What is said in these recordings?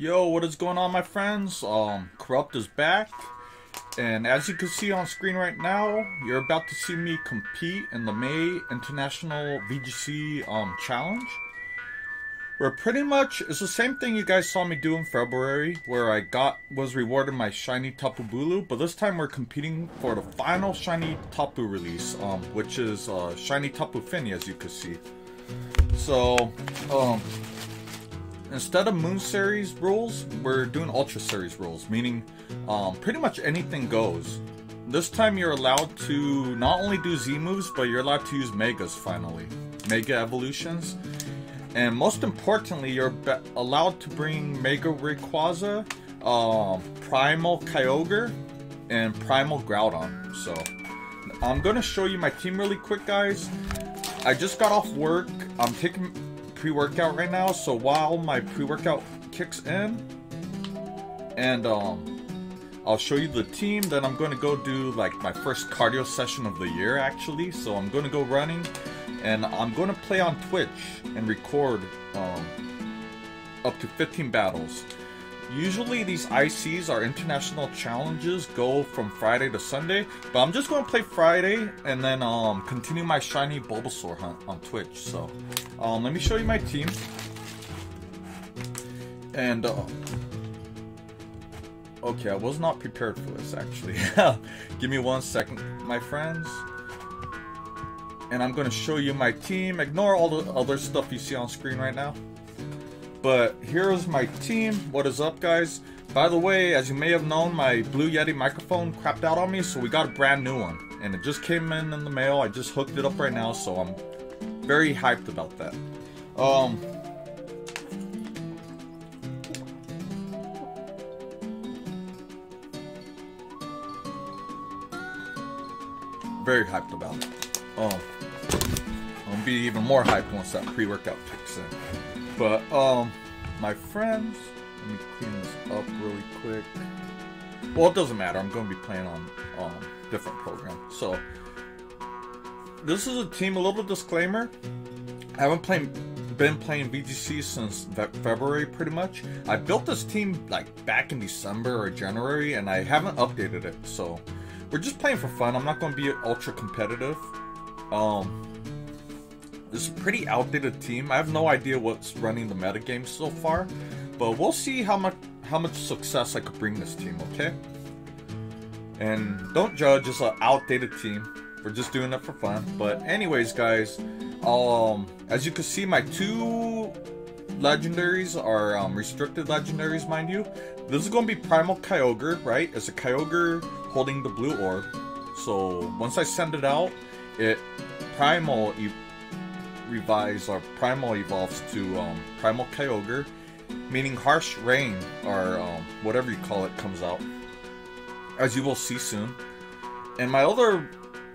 Yo, what is going on, my friends? Um, Kurupt is back, and as you can see on screen right now, you're about to see me compete in the May International VGC um challenge. Where pretty much it's the same thing you guys saw me do in February, where I got was rewarded my shiny Tapu Bulu, but this time we're competing for the final shiny Tapu release, um, which is uh, shiny Tapu Fini, as you can see. So, um, instead of Moon Series rules, we're doing Ultra Series rules, meaning um, pretty much anything goes. This time you're allowed to not only do Z moves, but you're allowed to use Megas finally. Mega evolutions. And most importantly, you're allowed to bring Mega Rayquaza, um, Primal Kyogre, and Primal Groudon. So, I'm going to show you my team really quick, guys. I just got off work. I'm taking pre-workout right now, so while my pre-workout kicks in, and um, I'll show you the team, then I'm going to go do like my first cardio session of the year actually, so I'm going to go running, and I'm going to play on Twitch and record um, up to 15 battles. Usually these ICs, our international challenges, go from Friday to Sunday, but I'm just going to play Friday and then um, continue my shiny Bulbasaur hunt on Twitch. So um, let me show you my team. And uh, okay, I was not prepared for this actually. Give me one second, my friends. And I'm going to show you my team. Ignore all the other stuff you see on screen right now. But here's my team. What is up, guys? By the way, as you may have known, my Blue Yeti microphone crapped out on me, so we got a brand new one. And it just came in in the mail. I just hooked it up right now, so I'm very hyped about that. Um, very hyped about it. Um, I'll be even more hyped once that pre-workout kicks in. But, um, my friends, let me clean this up really quick. Well, it doesn't matter. I'm going to be playing on um, different program. So, this is a team. A little disclaimer: I haven't played, been playing VGC since February, pretty much. I built this team like back in December or January, and I haven't updated it. So, we're just playing for fun. I'm not going to be ultra competitive. Um, is a pretty outdated team. I have no idea what's running the metagame so far, but we'll see how much how much success I could bring this team, okay? And don't judge, it's an outdated team. We're just doing it for fun. But anyways, guys, um, as you can see, my two legendaries are um, restricted legendaries, mind you. This is going to be Primal Kyogre, right? It's a Kyogre holding the blue orb. So once I send it out, it Primal revise our Primal evolves to um, Primal Kyogre, meaning Harsh Rain, or um, whatever you call it, comes out. As you will see soon. And my other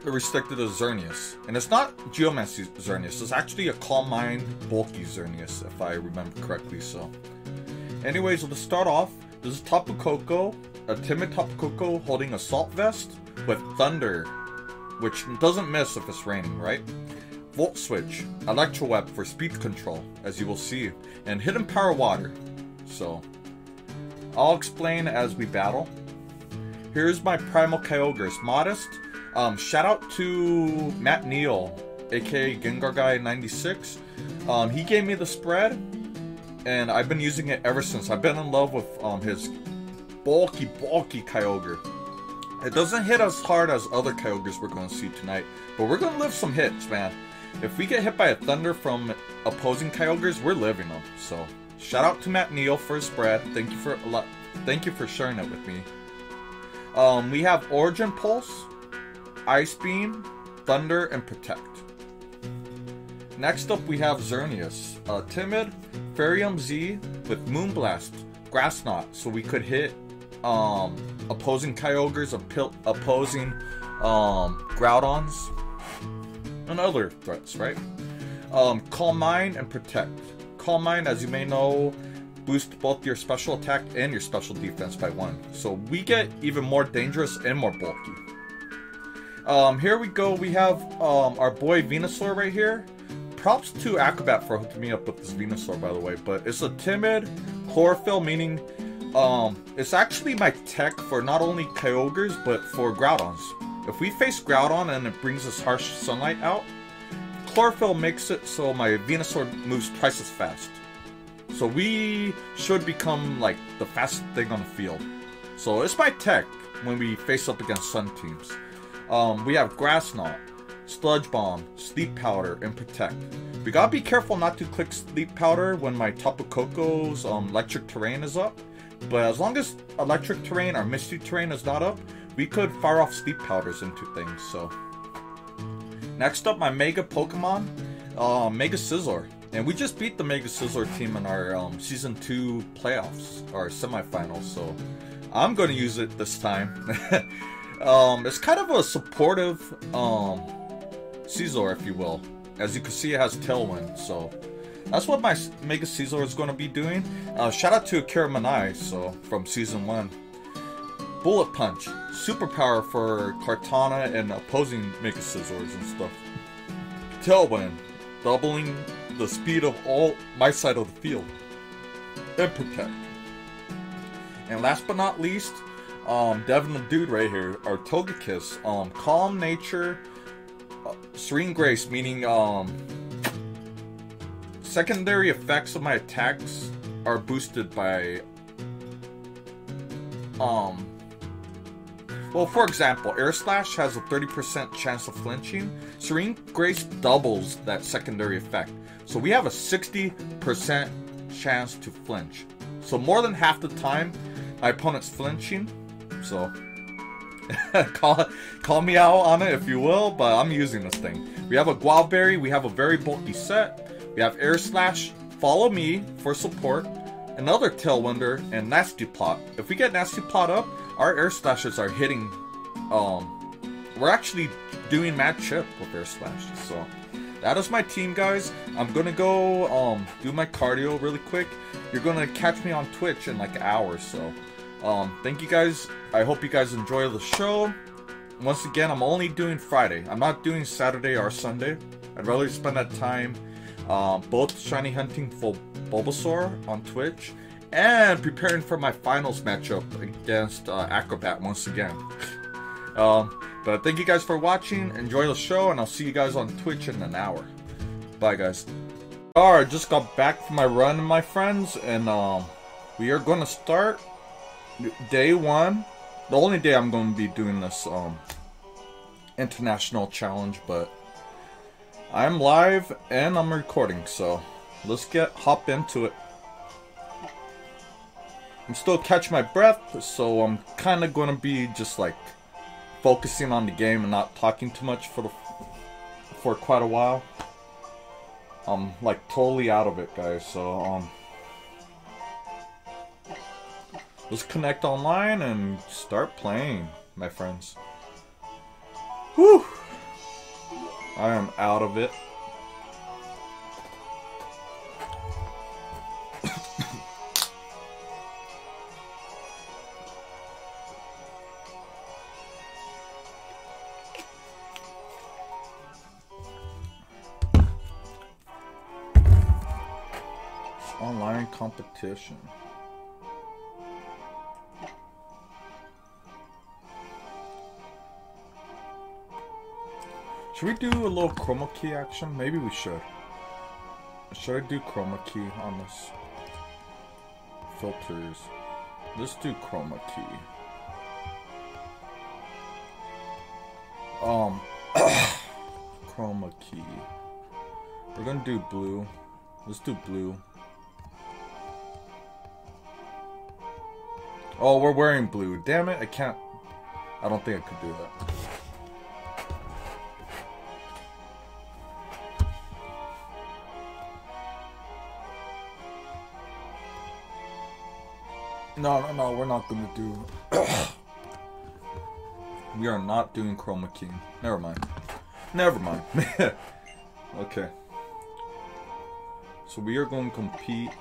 restricted is Xerneas. And it's not Geomancy Xerneas, it's actually a Calm Mind bulky Xerneas, if I remember correctly, so. Anyways, let's start off. This is Tapu Koko, a timid Tapu Koko holding Assault Vest with thunder, which doesn't miss if it's raining, right? Volt Switch, Electro Web for speed control, as you will see, and Hidden Power Water. So, I'll explain as we battle. Here's my Primal Kyogre's Modest. Um, shout out to Matt Neal, aka Gengar Guy 96. Um, he gave me the spread, and I've been using it ever since. I've been in love with um, his bulky, bulky Kyogre. It doesn't hit as hard as other Kyogres we're going to see tonight, but we're going to live some hits, man. If we get hit by a thunder from opposing Kyogres, we're living them. So shout out to Matt Neal for his spread. Thank you for a lot. Thank you for sharing it with me. Um, we have Origin Pulse, Ice Beam, Thunder, and Protect. Next up, we have Xerneas, uh, Timid, Fairium Z with Moonblast, Grass Knot, so we could hit um, opposing Kyogres, opposing um, Groudons, and other threats, right? Um, Calm Mind and Protect. Calm Mind, as you may know, boost both your special attack and your special defense by one. So we get even more dangerous and more bulky. Um, here we go. We have um, our boy Venusaur right here. Props to Acrobat for hooking me up with this Venusaur, by the way. But it's a timid, chlorophyll, meaning um, it's actually my tech for not only Kyogres, but for Groudons. If we face Groudon and it brings this harsh sunlight out, chlorophyll makes it so my Venusaur moves twice as fast. So we should become like the fastest thing on the field. So it's my tech when we face up against Sun teams. Um, we have Grass Knot, Sludge Bomb, Sleep Powder, and Protect. We gotta be careful not to click Sleep Powder when my Tapu Koko's um, Electric Terrain is up. But as long as Electric Terrain or Misty Terrain is not up, we could fire off Sleep Powders into things, so... Next up, my Mega Pokemon, uh, Mega Scizor. And we just beat the Mega Scizor team in our um, Season 2 playoffs, or semifinals, so I'm going to use it this time. um, it's kind of a supportive um, Scizor, if you will. As you can see, it has Tailwind, so that's what my Mega Scizor is going to be doing. Uh, shout out to Akira Manai, so from Season 1. Bullet Punch, superpower for Kartana and opposing Mega Scizors and stuff. Tailwind, doubling the speed of all my side of the field. And Protect. And last but not least, um, Devin the dude right here, our Togekiss, um, Calm Nature, uh, Serene Grace, meaning um, secondary effects of my attacks are boosted by um well, for example, Air Slash has a 30% chance of flinching. Serene Grace doubles that secondary effect. So we have a 60% chance to flinch. So more than half the time, my opponent's flinching. So call, call me out on it if you will, but I'm using this thing. We have a Guavaberry, we have a very bulky set. We have Air Slash, Follow Me for support, another Tailwinder, and Nasty Plot. If we get Nasty Plot up, our air slashes are hitting. Um, we're actually doing mad chip with air slashes. So that is my team, guys. I'm gonna go um do my cardio really quick. You're gonna catch me on Twitch in like an hour. So um, thank you guys. I hope you guys enjoy the show. Once again, I'm only doing Friday. I'm not doing Saturday or Sunday. I'd rather spend that time um, both shiny hunting for Bulbasaur on Twitch and preparing for my finals matchup against uh, Acrobat once again. Um, but thank you guys for watching. Enjoy the show, and I'll see you guys on Twitch in an hour. Bye, guys. Alright, just got back from my run, my friends, and um, we are going to start day one. The only day I'm going to be doing this um, international challenge, but I'm live and I'm recording, so let's get hop into it. I'm still catching my breath, so I'm kind of going to be just like focusing on the game and not talking too much for the for quite a while. I'm like totally out of it, guys. So um, let's connect online and start playing, my friends. Whew! I am out of it. Online competition. Should we do a little chroma key action? Maybe we should. Should I do chroma key on this? Filters. Let's do chroma key. Um, chroma key. We're gonna do blue. Let's do blue. Oh, we're wearing blue. Damn it, I can't... I don't think I could do that. No, no, no, we're not gonna do... we are not doing Chroma King. Never mind. Never mind. okay. So we are going to compete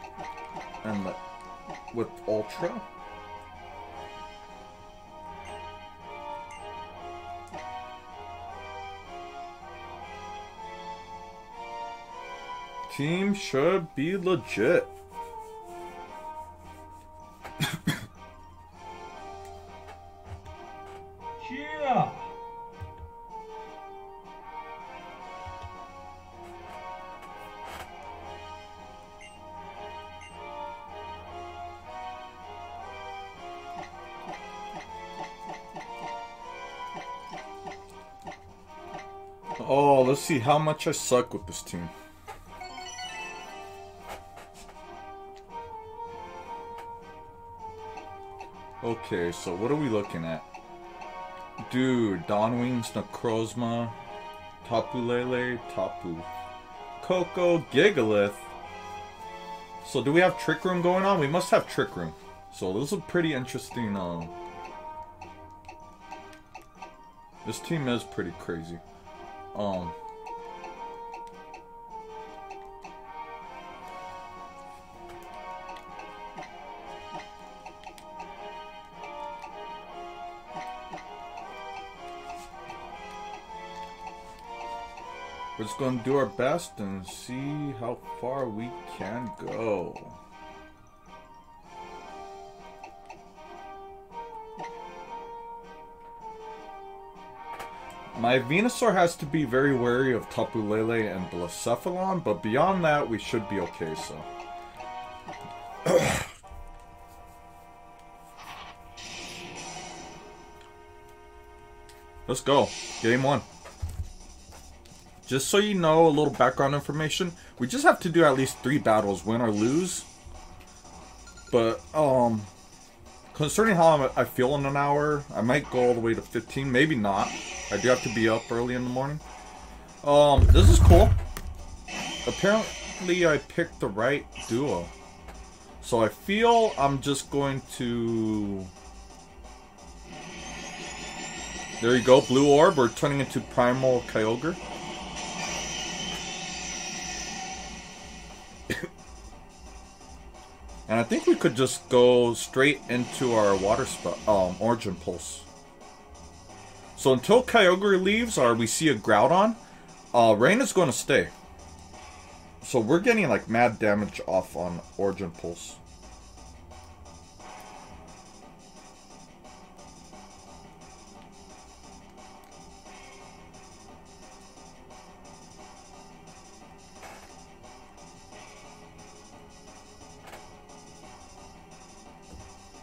and with Ultra. team should be legit. yeah. Oh, let's see how much I suck with this team. Okay, so what are we looking at? Dude, Dawn Wings, Necrozma, Tapu Lele, Tapu, Koko, Gigalith. So do we have Trick Room going on? We must have Trick Room. So this is a pretty interesting, um... This team is pretty crazy. Um... We're just gonna do our best and see how far we can go. My Venusaur has to be very wary of Tapu Lele and Blacephalon, but beyond that, we should be okay, so. Let's go. Game one. Just so you know, a little background information. We just have to do at least three battles, win or lose. But, um, concerning how I feel in an hour, I might go all the way to 15, maybe not. I do have to be up early in the morning. Um, this is cool. Apparently I picked the right duo. So I feel I'm just going to... There you go, Blue Orb. We're turning into Primal Kyogre. And I think we could just go straight into our water spot, um, Origin Pulse. So until Kyogre leaves or we see a Groudon, uh, Rain is going to stay. So we're getting like mad damage off on Origin Pulse.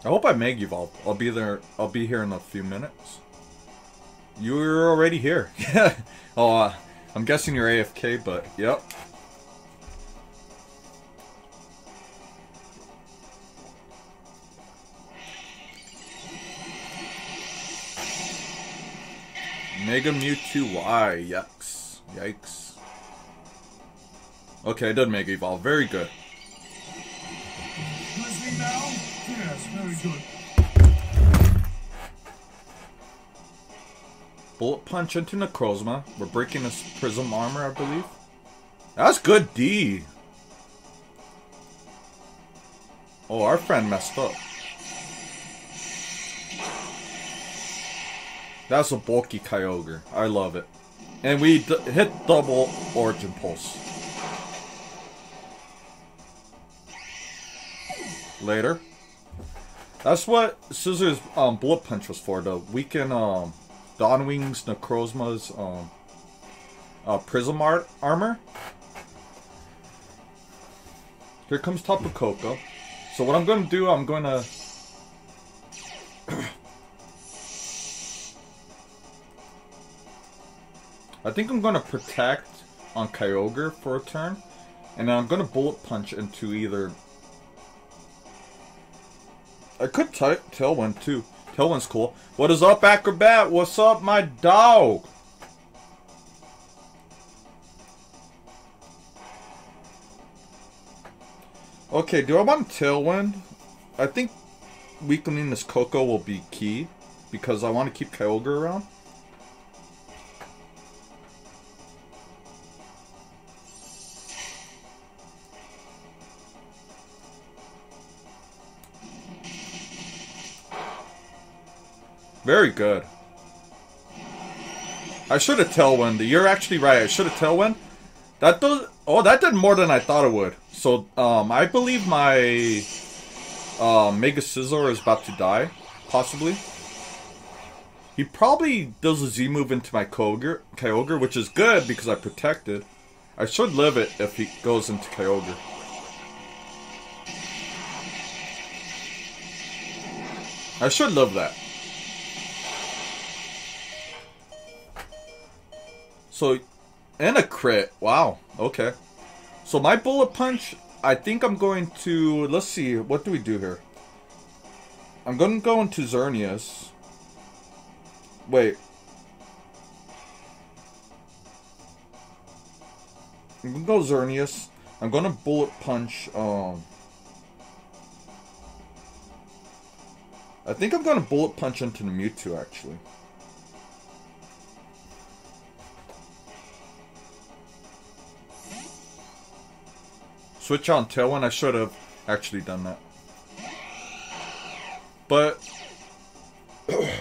I hope I Mega Evolve. I'll be there. I'll be here in a few minutes. You're already here. oh, uh, I'm guessing you're AFK, but yep. Mega Mewtwo Y. Yikes. Yikes. Okay, it did Mega Evolve. Very good. Very good. Bullet punch into Necrozma. We're breaking this prism armor, I believe. That's good D. Oh, our friend messed up. That's a bulky Kyogre. I love it. And we hit double Origin Pulse. Later. That's what Scizor's um, Bullet Punch was for, to weaken um, Dawn Wings Necrozma's um, uh, Prism art armor. Here comes Tapu Koko. So what I'm going to do, I'm going to... I think I'm going to protect on Kyogre for a turn. And I'm going to Bullet Punch into either I could tell Tailwind too. Tailwind's cool. What is up, Acrobat? What's up, my dog? Okay, do I want Tailwind? I think weakening this Koko will be key because I want to keep Kyogre around. Very good. I should have tailwind. You're actually right. I should have tailwind. That does. Oh, that did more than I thought it would. So, um, I believe my uh, Mega Scizor is about to die, possibly. He probably does a Z move into my Kyogre, Kyogre, which is good because I protected. I should live it if he goes into Kyogre. I should live that. So, and a crit. Wow. Okay. So my bullet punch, I think I'm going to. Let's see. What do we do here? I'm going to go into Xerneas. Wait. I'm gonna go Xerneas. I'm gonna bullet punch, um... I think I'm gonna bullet punch into the Mewtwo, actually. Switch on Tailwind, I should have actually done that. But...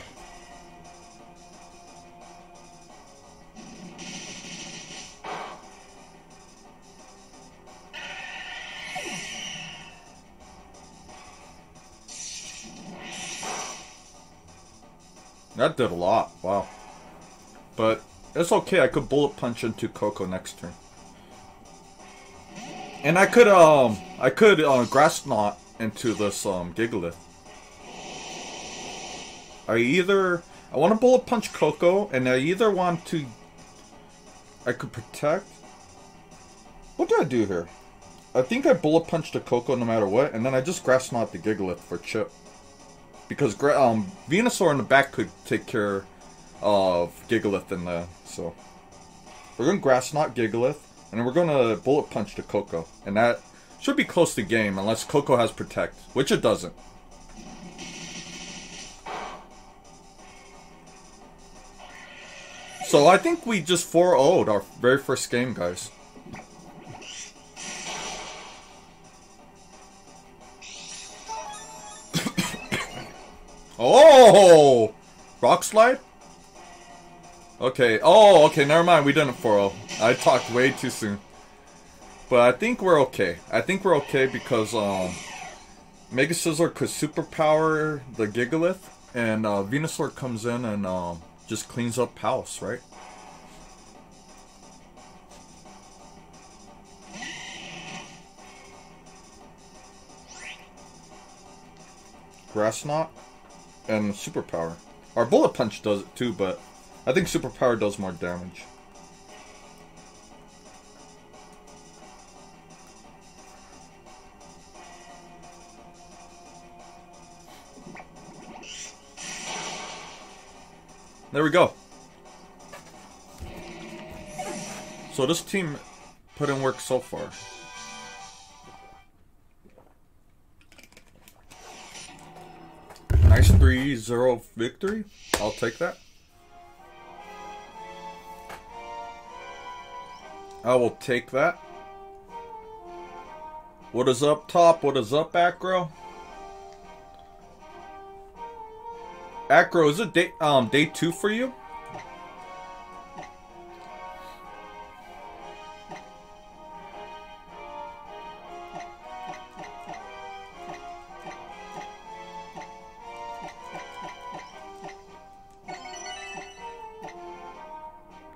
That did a lot. Wow. But it's okay. I could bullet punch into Koko next turn. And I could um I could uh, grass knot into this um Gigalith. I either I want to bullet punch Koko, and I either want to I could protect. What do I do here? I think I bullet punch the Koko no matter what, and then I just grass knot the Gigalith for chip. Because um, Venusaur in the back could take care of Gigalith in the so we're gonna grass knot Gigalith, and we're gonna bullet punch to Koko. and that should be close to game unless Koko has protect, which it doesn't. So I think we just 4-0'd our very first game, guys. Oh! Rock slide? Okay. Oh, okay. Never mind. We didn't 4 I talked way too soon. But I think we're okay. I think we're okay because um, Mega Scizor could superpower the Gigalith, and uh, Venusaur comes in and um, just cleans up house, right? Grass Knot? and superpower. Our bullet punch does it too, but I think superpower does more damage. There we go. So this team put in work so far. Nice 3-0 victory. I'll take that. I will take that. What is up top? What is up, Acro? Acro, is it day um day two for you?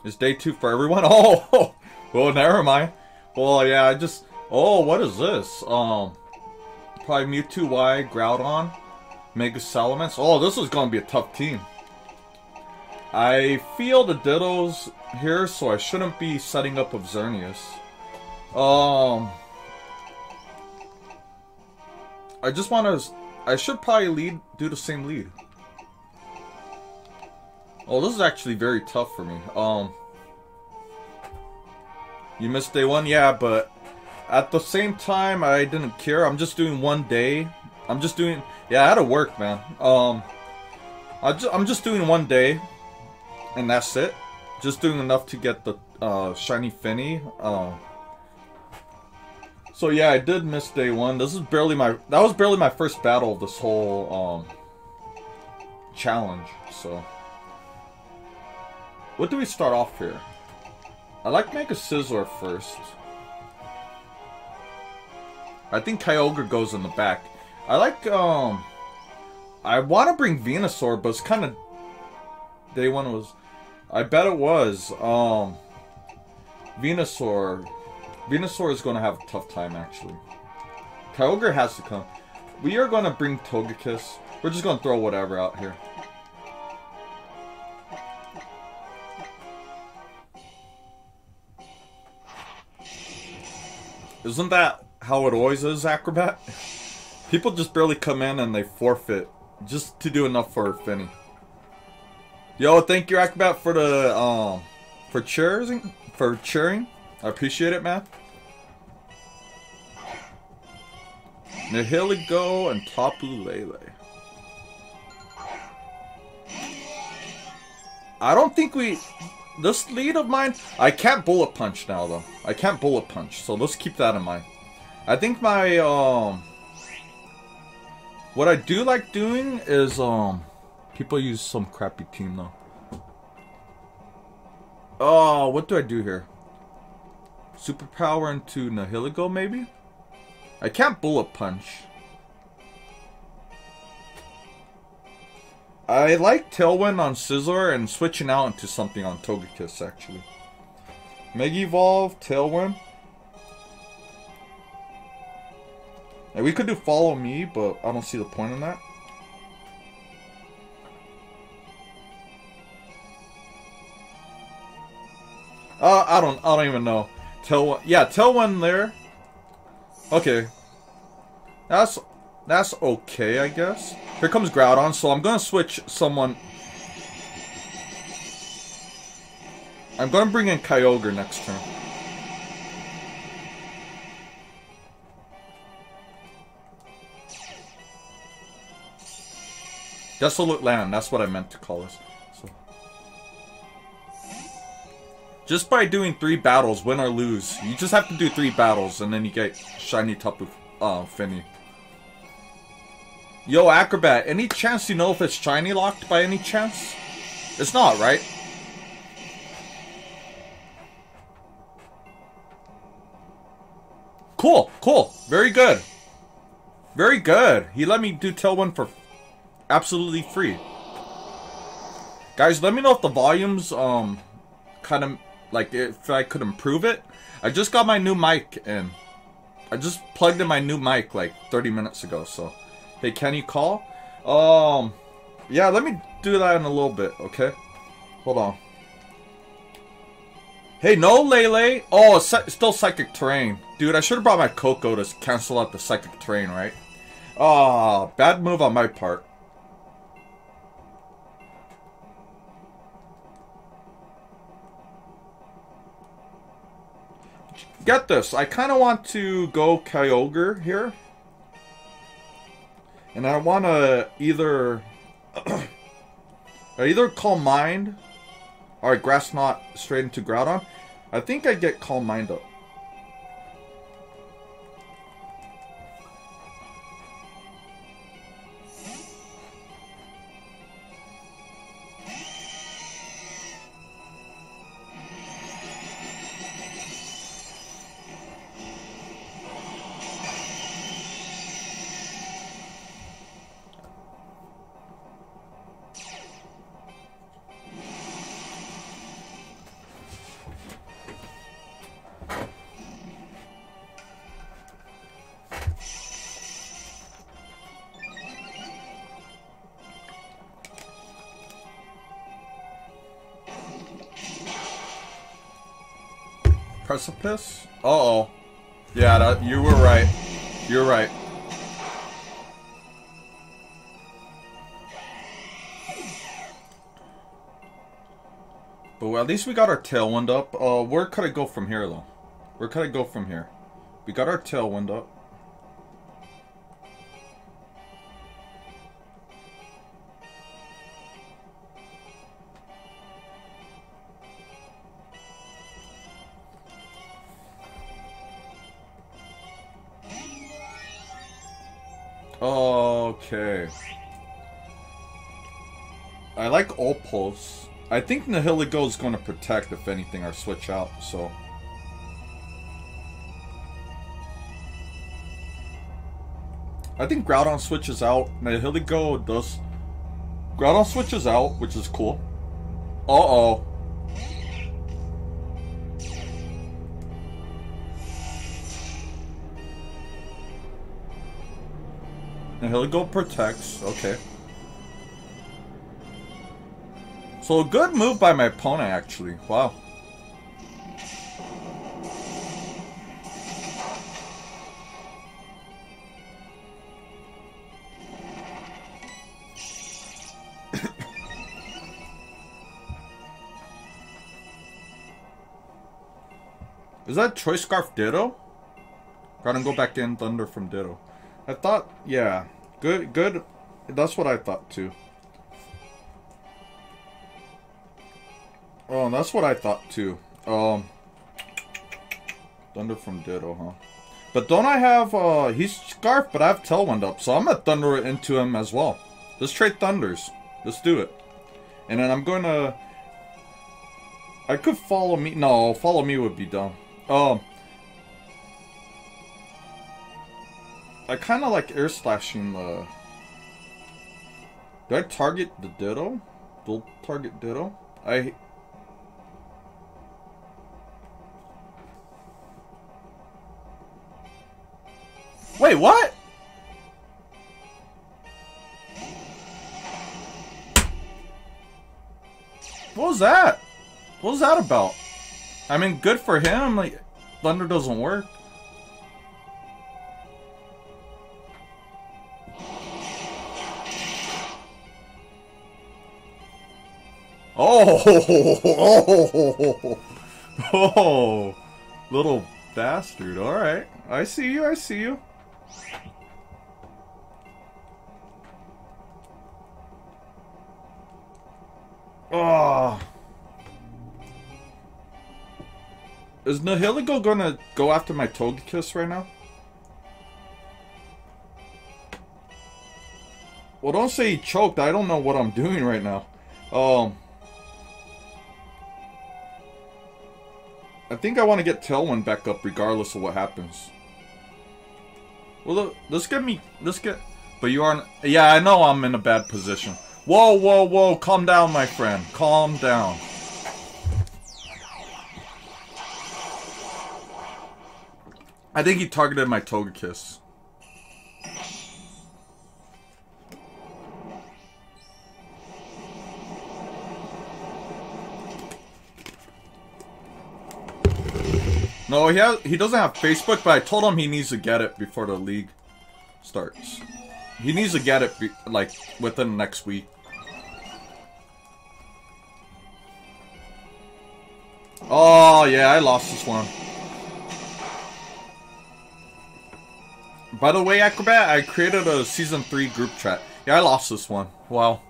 Is day two for everyone? Oh, well, never mind. Well, yeah, I just. Oh, what is this? Um, probably Mewtwo Y, Groudon, Mega Salamence. Oh, this is gonna be a tough team. I feel the Dittos here, so I shouldn't be setting up Xerneas. Um, I just want to. I should probably lead, do the same lead. Oh, this is actually very tough for me. Um, you missed day one, yeah, but at the same time, I didn't care. I'm just doing one day. I'm just doing, yeah, I had to work, man. Um, I just, I'm just doing one day, and that's it. Just doing enough to get the uh, shiny Fini. Um, so yeah, I did miss day one. This is barely my, that was barely my first battle of this whole um, challenge. So. What do we start off here? I like Mega Scizor first. I think Kyogre goes in the back. I like, um... I want to bring Venusaur, but it's kind of... Day one was... I bet it was. Um... Venusaur... Venusaur is going to have a tough time, actually. Kyogre has to come. We are going to bring Togekiss. We're just going to throw whatever out here. Isn't that how it always is, Acrobat? People just barely come in and they forfeit just to do enough for Fini. Yo, thank you, Acrobat, for the um for cheering for cheering. I appreciate it, man. Nihilego and Tapu Lele. I don't think we... This lead of mine... I can't bullet punch now, though. I can't bullet punch, so let's keep that in mind. I think my, um... What I do like doing is, um... People use some crappy team, though. Oh, what do I do here? Superpower into Nihilego, maybe? I can't bullet punch. I like Tailwind on Scizor and switching out into something on Togekiss, actually. Mega Evolve, Tailwind. And we could do Follow Me, but I don't see the point in that. Uh, I don't, I don't even know. Tailwind, yeah, Tailwind there. Okay. That's that's okay, I guess. Here comes Groudon, so I'm gonna switch someone. I'm gonna bring in Kyogre next turn. Desolate Land, that's what I meant to call this. So. Just by doing three battles, win or lose, you just have to do three battles, and then you get Shiny Tapu uh, Fini. Yo, Acrobat, any chance you know if it's shiny locked by any chance? It's not, right? Cool, cool. Very good. Very good. He let me do Tailwind for absolutely free. Guys, let me know if the volume's, um, kind of, like, if I could improve it. I just got my new mic in. I just plugged in my new mic, like, 30 minutes ago, so... Hey, can you call? Um, yeah, let me do that in a little bit, okay? Hold on. Hey, no Lele. Oh, still Psychic Terrain. Dude, I should have brought my Koko to cancel out the Psychic Terrain, right? Ah, oh, bad move on my part. Get this, I kind of want to go Kyogre here. And I want to either... I either Calm Mind or Grass Knot straight into Groudon. I think I get Calm Mind up. Least we got our tailwind up. Uh, where could I go from here, though? Where could I go from here? We got our tailwind up. I think Nihilego is going to protect, if anything, or switch out, so... I think Groudon switches out. Nihilego does... Groudon switches out, which is cool. Uh-oh. Nihilego protects. Okay. So good move by my opponent, actually. Wow. Is that Choice Scarf Ditto? Gotta go back in Thunder from Ditto. I thought, yeah. Good, good. That's what I thought, too. Oh, that's what I thought too. Um, Thunder from Ditto, huh? But don't I have, uh, he's Scarf, but I have Tailwind up, so I'm gonna Thunder it into him as well. Let's trade Thunders. Let's do it. And then I'm gonna... I could follow me. No, follow me would be dumb. Um... I kind of like air slashing the... Do I target the Ditto? Dual target Ditto? I... Wait, what? What was that? What was that about? I mean, good for him. Like, Thunder doesn't work. Oh, oh, oh, little bastard. All right. I see you. I see you. Oh. Is Nihilego gonna go after my Togekiss right now? Well, don't say he choked. I don't know what I'm doing right now. Um... I think I want to get Tailwind back up regardless of what happens. Well, let's get me... Let's get... But you aren't... Yeah, I know I'm in a bad position. Whoa, whoa, whoa. Calm down, my friend. Calm down. I think he targeted my Togekiss. No, he has, he doesn't have Facebook, but I told him he needs to get it before the league starts. He needs to get it, be, like, within next week. Oh, yeah, I lost this one. By the way, Acrobat, I created a Season 3 group chat. Yeah, I lost this one. Wow.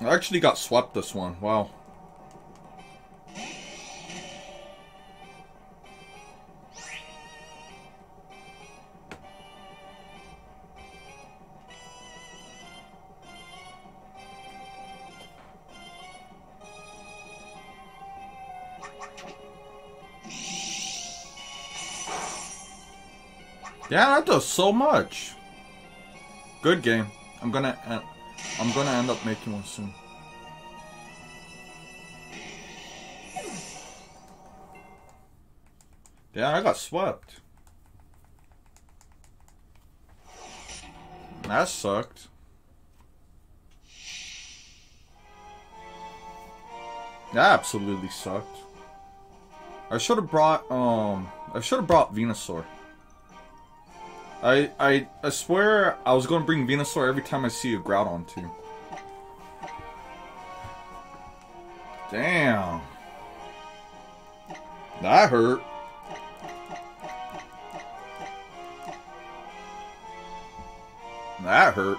I actually got swept this one. Wow. Yeah, that does so much. Good game. I'm gonna, uh, I'm gonna end up making one soon. Yeah, I got swept. That sucked. That absolutely sucked. I should have brought, um, I should have brought Venusaur. I, I I swear I was going to bring Venusaur every time I see a Groudon too. Damn. That hurt. That hurt.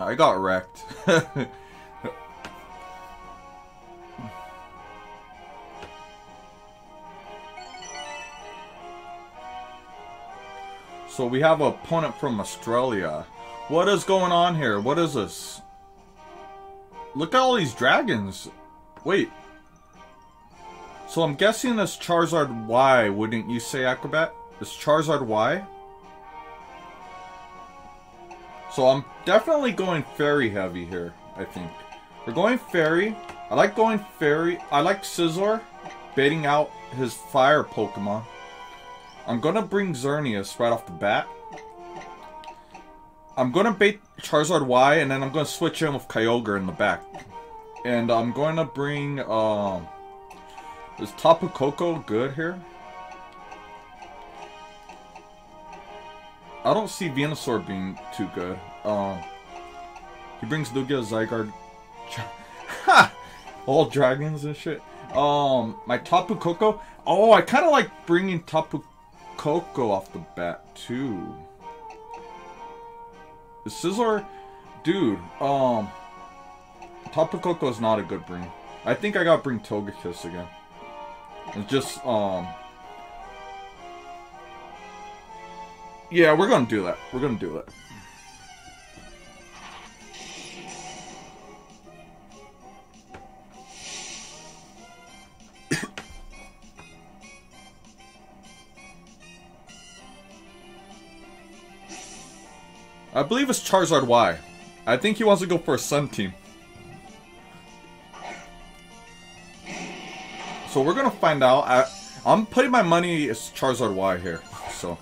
I got wrecked. So we have an opponent from Australia. What is going on here? What is this? Look at all these dragons. Wait. So I'm guessing this Charizard Y, wouldn't you say, Acrobat? This Charizard Y? So I'm definitely going fairy heavy here, I think. We're going fairy. I like going fairy. I like Scizor baiting out his fire Pokemon. I'm gonna bring Xerneas right off the bat. I'm gonna bait Charizard Y, and then I'm gonna switch in with Kyogre in the back. And I'm to bring, um... Is Tapu Koko good here? I don't see Venusaur being too good. Um, he brings Lugia, Zygarde, ha, all dragons and shit. Um, my Tapu Koko. Oh, I kind of like bringing Tapu Koko off the bat too. The Scizor, dude. Um, Tapu Koko is not a good bring. I think I gotta bring Togekiss again. It's just um. Yeah, we're gonna do that. We're gonna do that. I believe it's Charizard Y. I think he wants to go for a Sun team. So we're gonna find out. I, I'm putting my money as Charizard Y here. So.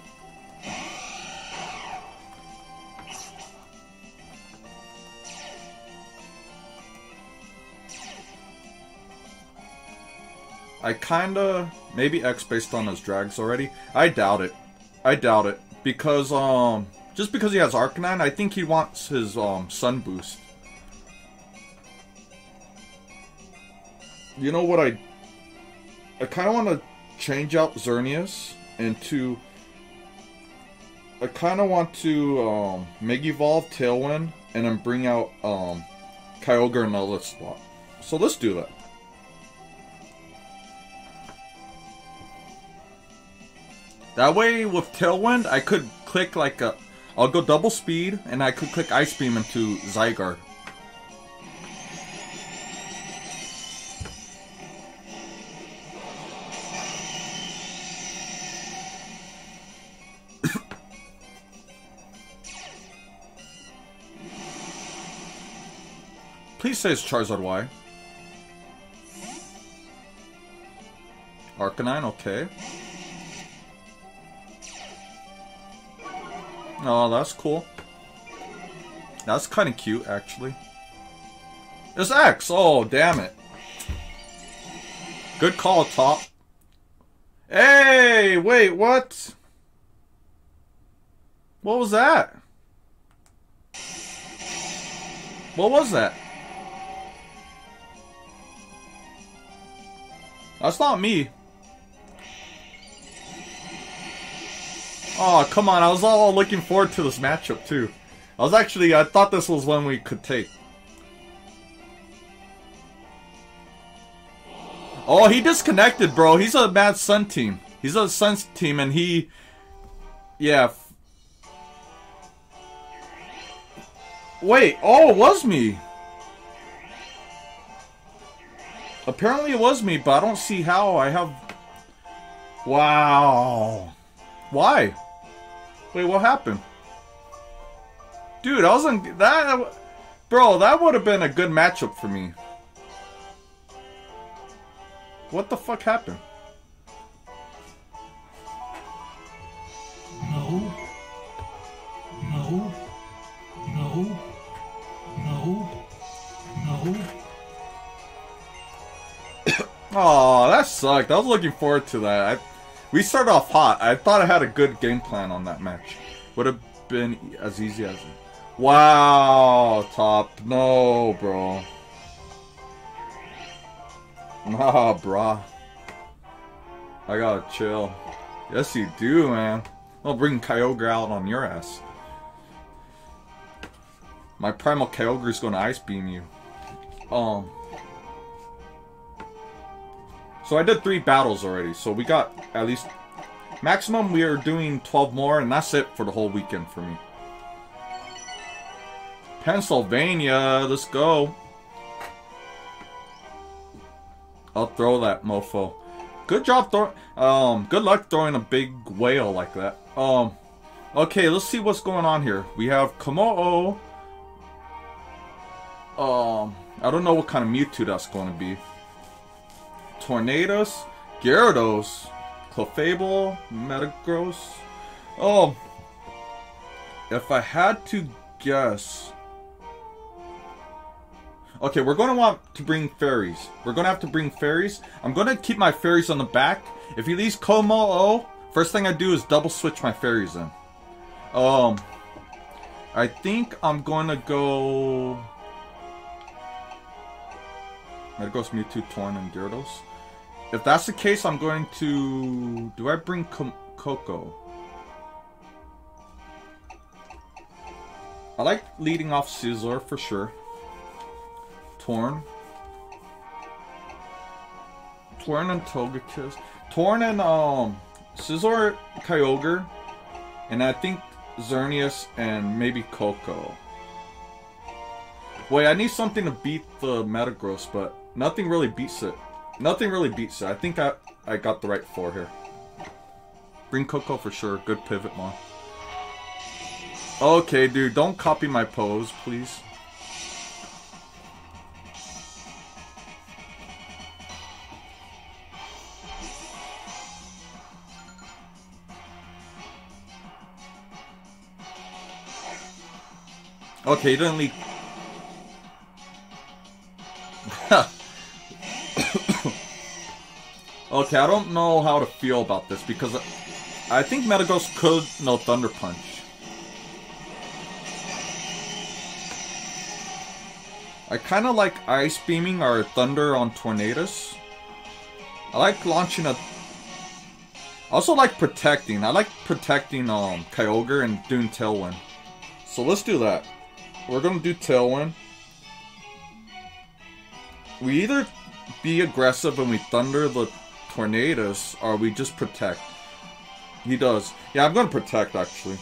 I kinda maybe X based on his drags already. I doubt it. I doubt it because um just because he has Arcanine, I think he wants his um Sun boost. You know what I I kind of want to change out Xerneas into. I kind of want to um, Mega Evolve Tailwind and then bring out um, Kyogre in another spot. So let's do that. That way, with Tailwind, I could click like a. I'll go double speed, and I could click Ice Beam into Zygarde. Please say it's Charizard Y. Arcanine, okay. Oh, that's cool. That's kind of cute, actually. It's X! Oh, damn it. Good call, Top. Hey, wait, what? What was that? What was that? That's not me. Oh, come on. I was all looking forward to this matchup, too. I was actually, I thought this was one we could take. Oh, he disconnected, bro. He's a Mad Sun team. He's a Suns team, and he... Yeah. Wait. Oh, it was me. Apparently it was me, but I don't see how I have... Wow. Why? Wait, what happened? Dude, I wasn't... That... Bro, that would have been a good matchup for me. What the fuck happened? No. No. No. No. No. Oh, that sucked. I was looking forward to that. I, we started off hot. I thought I had a good game plan on that match. Would have been as easy as... Wow, top. No, bro. Nah, brah. I gotta chill. Yes, you do, man. I'll bring Kyogre out on your ass. My Primal Kyogre's gonna Ice Beam you. Um... So I did three battles already, so we got at least... Maximum, we are doing 12 more, and that's it for the whole weekend for me. Pennsylvania, let's go. I'll throw that mofo. Good job throwing... Um, good luck throwing a big whale like that. Um, okay, let's see what's going on here. We have Kommo-o. Um, I don't know what kind of Mewtwo that's going to be. Tornadus, Gyarados, Clefable, Metagross. Oh, if I had to guess... Okay, we're going to want to bring fairies. We're going to have to bring fairies. I'm going to keep my fairies on the back. If he leaves Kommo-o, first thing I do is double switch my fairies in. Um, I think I'm gonna go. Metagross, Mewtwo, Torn, and Gyarados. If that's the case, I'm going to. Do I bring Koko? I like leading off Scizor for sure. Torn. Torn and Togekiss. Torn and um Scizor, Kyogre, and I think Xerneas and maybe Koko. Wait, I need something to beat the Metagross, but nothing really beats it. Nothing really beats it. I think I, I got the right four here. Bring Koko for sure. Good pivot, Mon. Okay, dude, don't copy my pose, please. Okay, you didn't leave. okay, I don't know how to feel about this because I think Metagross could no Thunder Punch. I kind of like Ice Beaming or Thunder on Tornadus. I like launching a... I also like protecting. I like protecting um, Kyogre and doing Tailwind. So let's do that. We're gonna do Tailwind. We either be aggressive and we thunder the Tornadus, or we just protect. He does. Yeah, I'm gonna protect actually.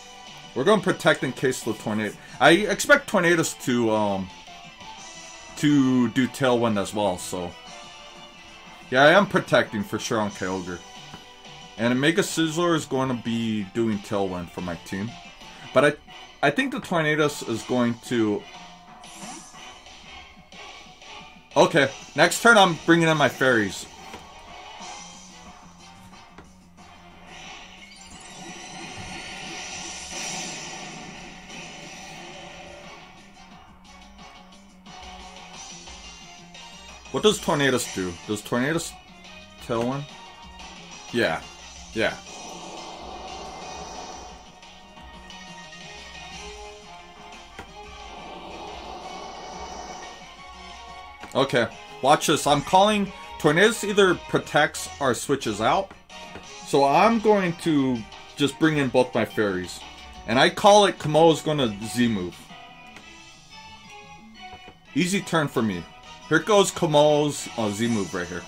We're gonna protect in case the tornado. I expect Tornadus to um to do Tailwind as well, so yeah, I am protecting for sure on Kyogre. And Mega Scizor is going to be doing Tailwind for my team. But I I think the Tornadus is going to... Okay, next turn I'm bringing in my fairies. Does Tornadus do? Does Tornadus one? Yeah. Yeah. Okay, watch this. I'm calling Tornadus either protects or switches out. So I'm going to just bring in both my fairies. And I call it Kommo-o's gonna Z-move. Easy turn for me. Here goes Kommo-o's uh, Z-move right here.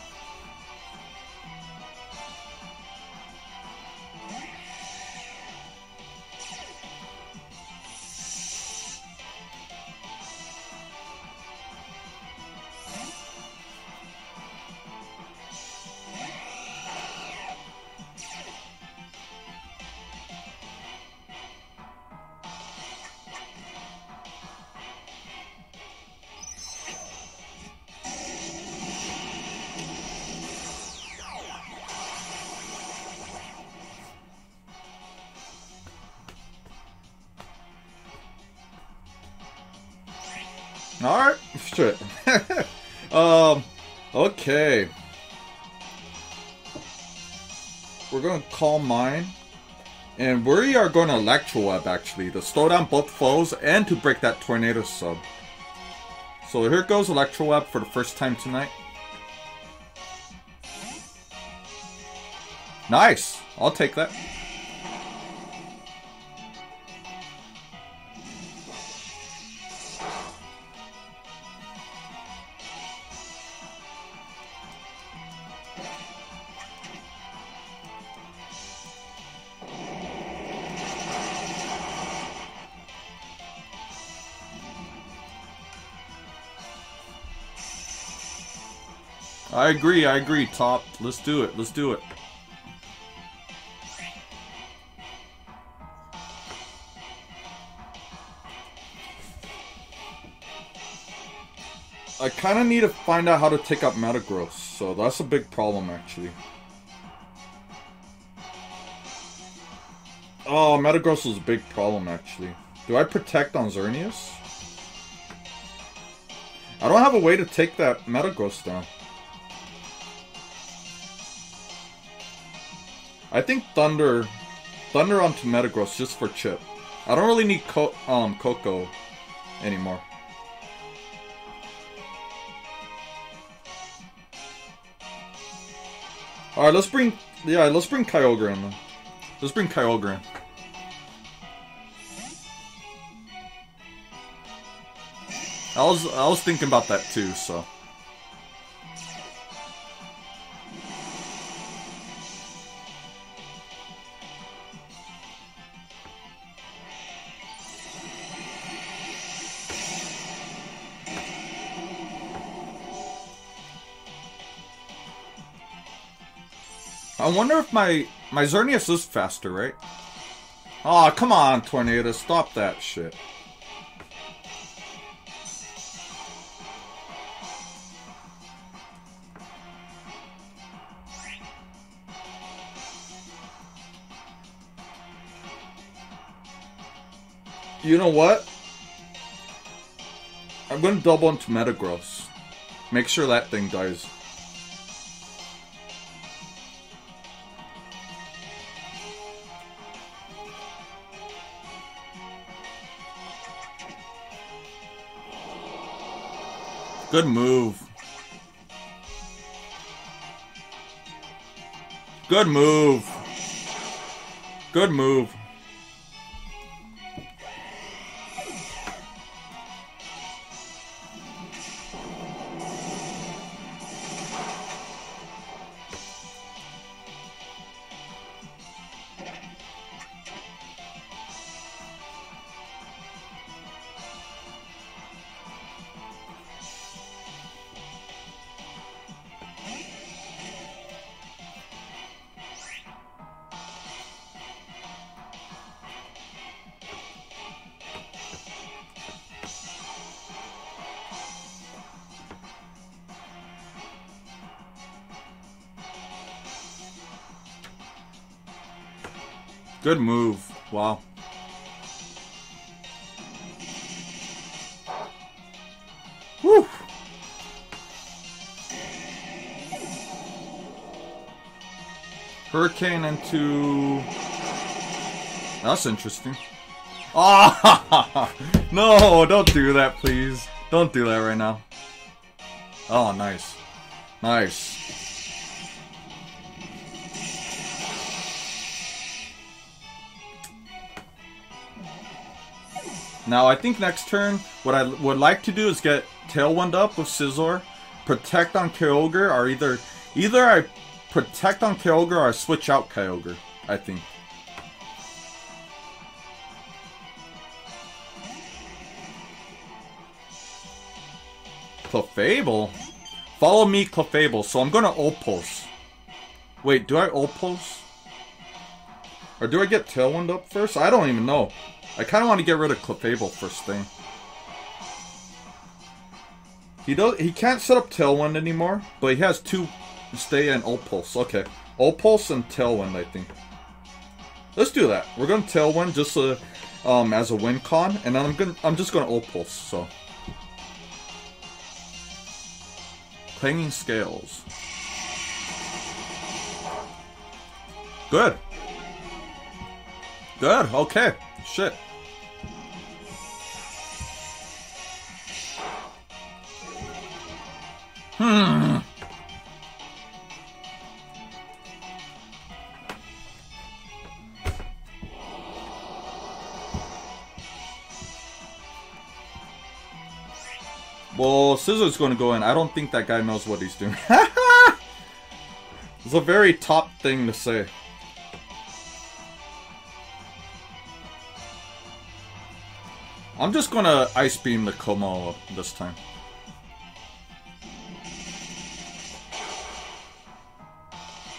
Mine. And we are going to Electro Web actually, to slow down both foes and to break that Tornado sub. So here goes Electro Web for the first time tonight. Nice! I'll take that. I agree, I agree, Top. Let's do it, let's do it. I kind of need to find out how to take out Metagross, so that's a big problem, actually. Oh, Metagross is a big problem, actually. Do I protect on Xerneas? I don't have a way to take that Metagross down. I think Thunder... Thunder onto Metagross just for chip. I don't really need Co um Koko anymore. Alright, let's bring yeah, let's bring Kyogre in. Let's bring Kyogre in. I was I was thinking about that too, so I wonder if my my Xerneas is faster, right? Oh, come on, Tornado, stop that shit. You know what? I'm gonna double into Metagross. Make sure that thing dies. Good move. Good move. Good move. Good move. Wow. Whew. Hurricane into... That's interesting. Ah! no, don't do that, please. Don't do that right now. Oh, nice. Nice. Now, I think next turn, what I would like to do is get Tailwind up with Scizor, protect on Kyogre, or either either I protect on Kyogre or I switch out Kyogre, I think. Clefable? Follow me, Clefable. So I'm gonna Opals. Wait, do I Opals? Or do I get Tailwind up first? I don't even know. I kind of want to get rid of Clefable first thing. He does. He can't set up Tailwind anymore, but he has two stay and pulse Okay, Opals and Tailwind, I think. Let's do that. We're gonna Tailwind just uh, um, as a win con, and I'm gonna I'm just gonna Opals. So clanging scales. Good. Good. Okay. Shit. Hmm. Well, Scizor's going to go in. I don't think that guy knows what he's doing. it's a very top thing to say. I'm just gonna Ice Beam the Kommo-o this time.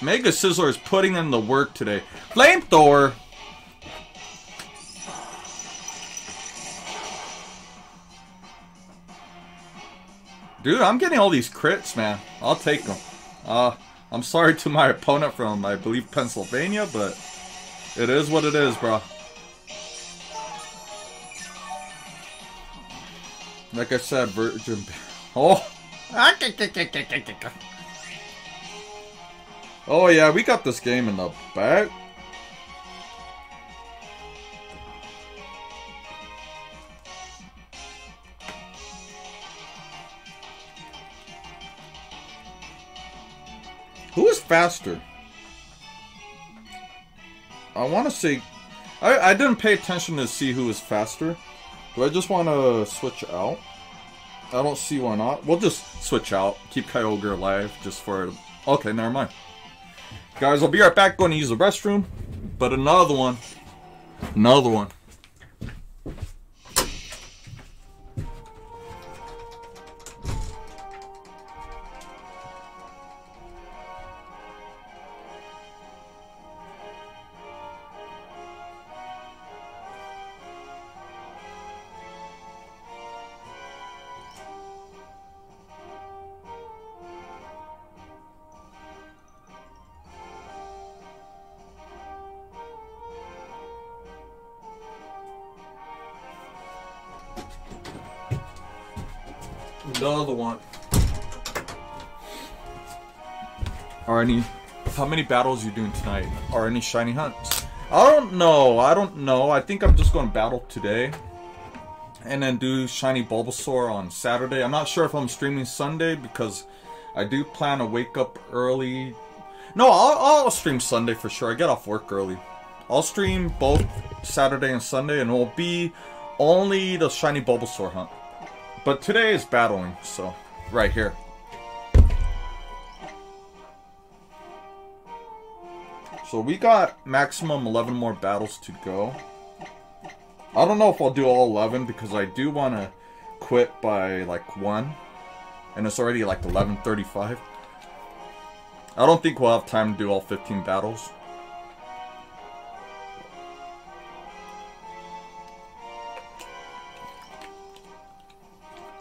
Mega Scizor is putting in the work today. Flamethrower! Dude, I'm getting all these crits, man. I'll take them. Uh, I'm sorry to my opponent from, I believe, Pennsylvania, but it is what it is, bro. Like I said, Virgin... Oh! Oh yeah, we got this game in the bag. Who is faster? I want to see. I, I didn't pay attention to see who is faster. Do I just want to switch out? I don't see why not. We'll just switch out. Keep Kyogre alive just for... Okay, never mind. Guys, I'll be right back going to use the restroom. But another one. Another one. Battles you doing tonight? Are any shiny hunts? I don't know. I don't know. I think I'm just going to battle today. And then do shiny Bulbasaur on Saturday. I'm not sure if I'm streaming Sunday because I do plan to wake up early. No, I'll, I'll stream Sunday for sure. I get off work early. I'll stream both Saturday and Sunday and it will be only the shiny Bulbasaur hunt. But today is battling, so right here. So we got maximum 11 more battles to go. I don't know if I'll do all 11 because I do want to quit by like 1. And it's already like 11.35. I don't think we'll have time to do all 15 battles.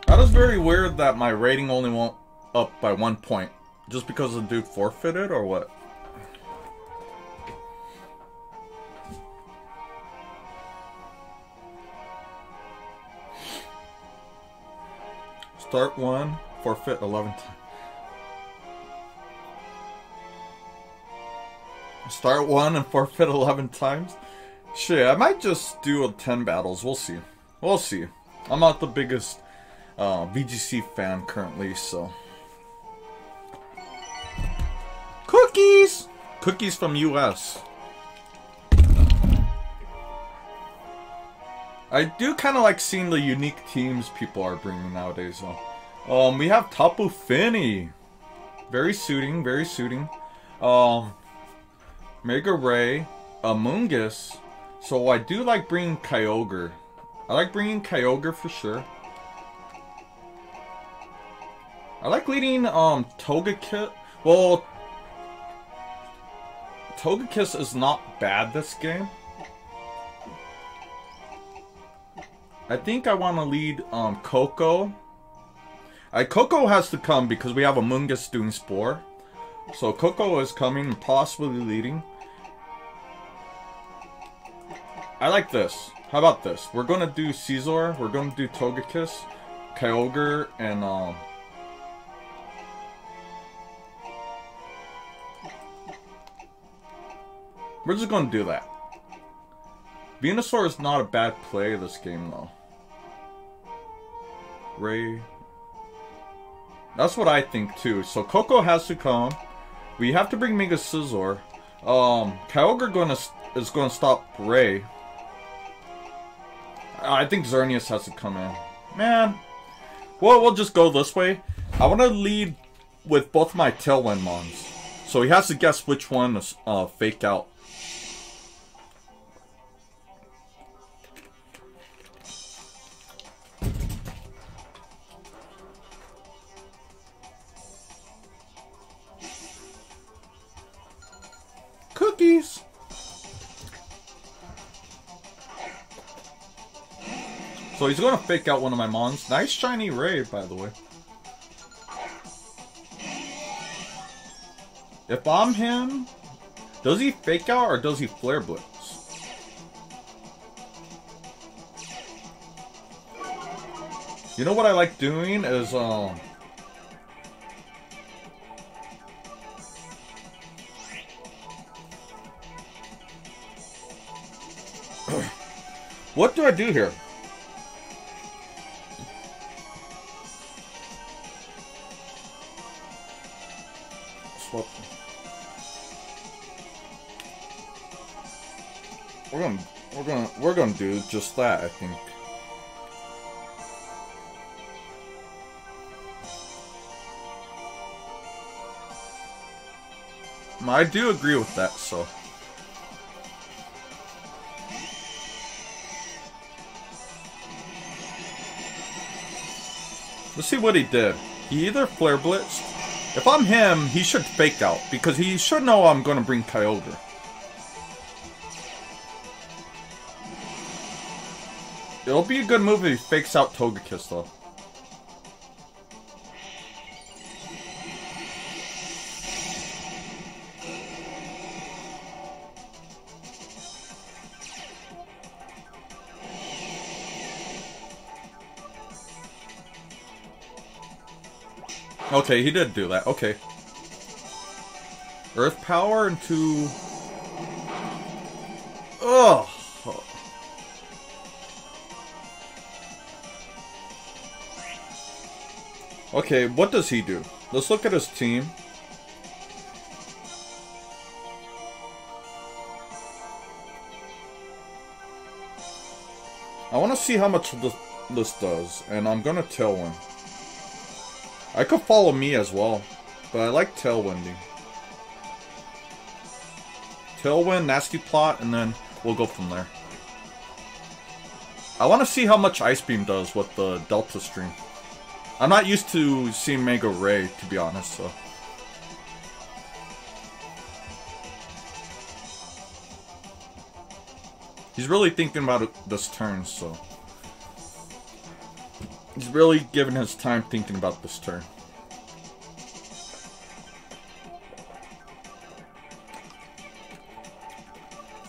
That is very weird that my rating only went up by one point. Just because the dude forfeited or what? Start one, forfeit 11 times. Start one and forfeit 11 times? Shit, I might just do 10 battles. We'll see. We'll see. I'm not the biggest uh, VGC fan currently, so. Cookies! Cookies from US. I do kind of like seeing the unique teams people are bringing nowadays, though. Um, we have Tapu Fini. Very suiting, very suiting. Um, Mega Ray, Amoonguss. So I do like bringing Kyogre. I like bringing Kyogre for sure. I like leading um Togekiss. Well, Togekiss is not bad this game. I think I want to lead um Koko. I Koko has to come because we have Amoonguss doing Spore. So Koko is coming, possibly leading. I like this. How about this? We're gonna do Scizor, we're gonna do Togekiss, Kyogre, and um We're just gonna do that. Venusaur is not a bad play this game, though. Ray. That's what I think, too. So Koko has to come. We have to bring Mega Scizor. Um, Kyogre gonna, is gonna stop Ray. I think Xerneas has to come in. Man. Well, we'll just go this way. I want to lead with both my Tailwind Mons. So he has to guess which one to uh, fake out. He's gonna fake out one of my mons. Nice shiny ray, by the way. If I'm him, does he fake out or does he flare blitz? You know what I like doing is, um... what do I do here? Do just that. I think. I do agree with that. So. Let's see what he did. He either flare blitzed. If I'm him, he should fake out because he should know I'm going to bring Kyogre. It'll be a good move if he fakes out Togekiss though. Okay, he did do that. Okay. Earth power into... Ugh. Okay, what does he do? Let's look at his team. I want to see how much this, this does, and I'm gonna tell him. I could follow me as well, but I like tailwinding. Tailwind, nasty plot, and then we'll go from there. I want to see how much Ice Beam does with the Delta Stream. I'm not used to seeing Mega Ray, to be honest, so... He's really thinking about this turn, so... He's really giving his time thinking about this turn.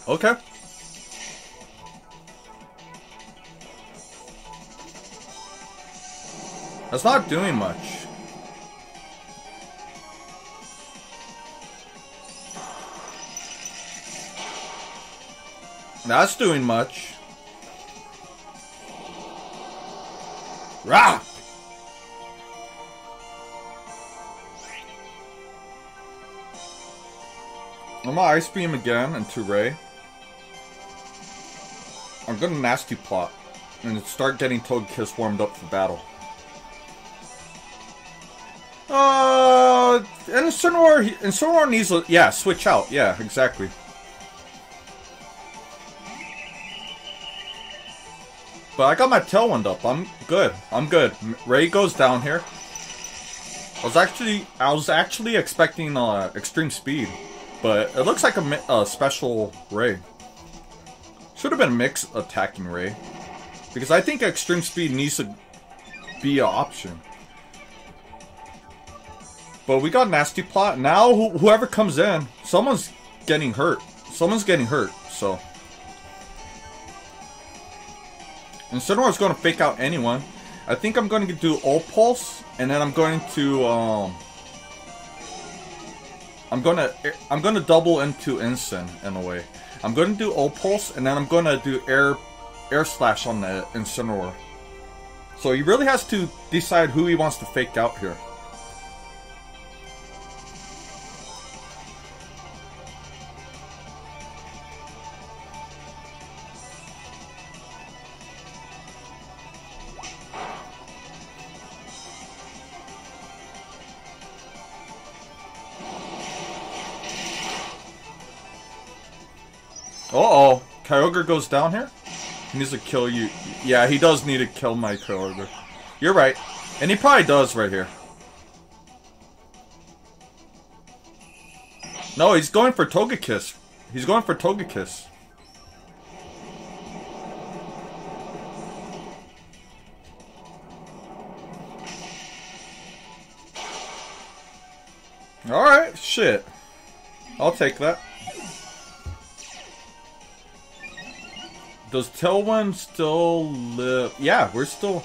Okay. That's not doing much. That's doing much. Rah! I'm gonna Ice Beam again into Ray. I'm gonna Nasty Plot and start getting Togekiss warmed up for battle. And Incineroar, Incineroar needs to, yeah, switch out. Yeah, exactly. But I got my tailwind up. I'm good. I'm good. Ray goes down here. I was actually I was actually expecting uh, extreme speed, but it looks like a, a special Ray. Should have been mix attacking Ray, because I think extreme speed needs to be an option. But we got nasty plot now. Wh whoever comes in, someone's getting hurt. Someone's getting hurt. So. And is going to fake out anyone. I think I'm going to do all Pulse, and then I'm going to, um... I'm gonna, I'm gonna double into Incin in a way. I'm gonna do Ult Pulse, and then I'm gonna do Air, Air Slash on the Incineroar. So he really has to decide who he wants to fake out here. Kyogre goes down here? He needs to kill you. Yeah, he does need to kill my Kyogre. You're right. And he probably does right here. No, he's going for Togekiss. He's going for Togekiss. Alright, shit. I'll take that. Does Tailwind still live? Yeah, we're still...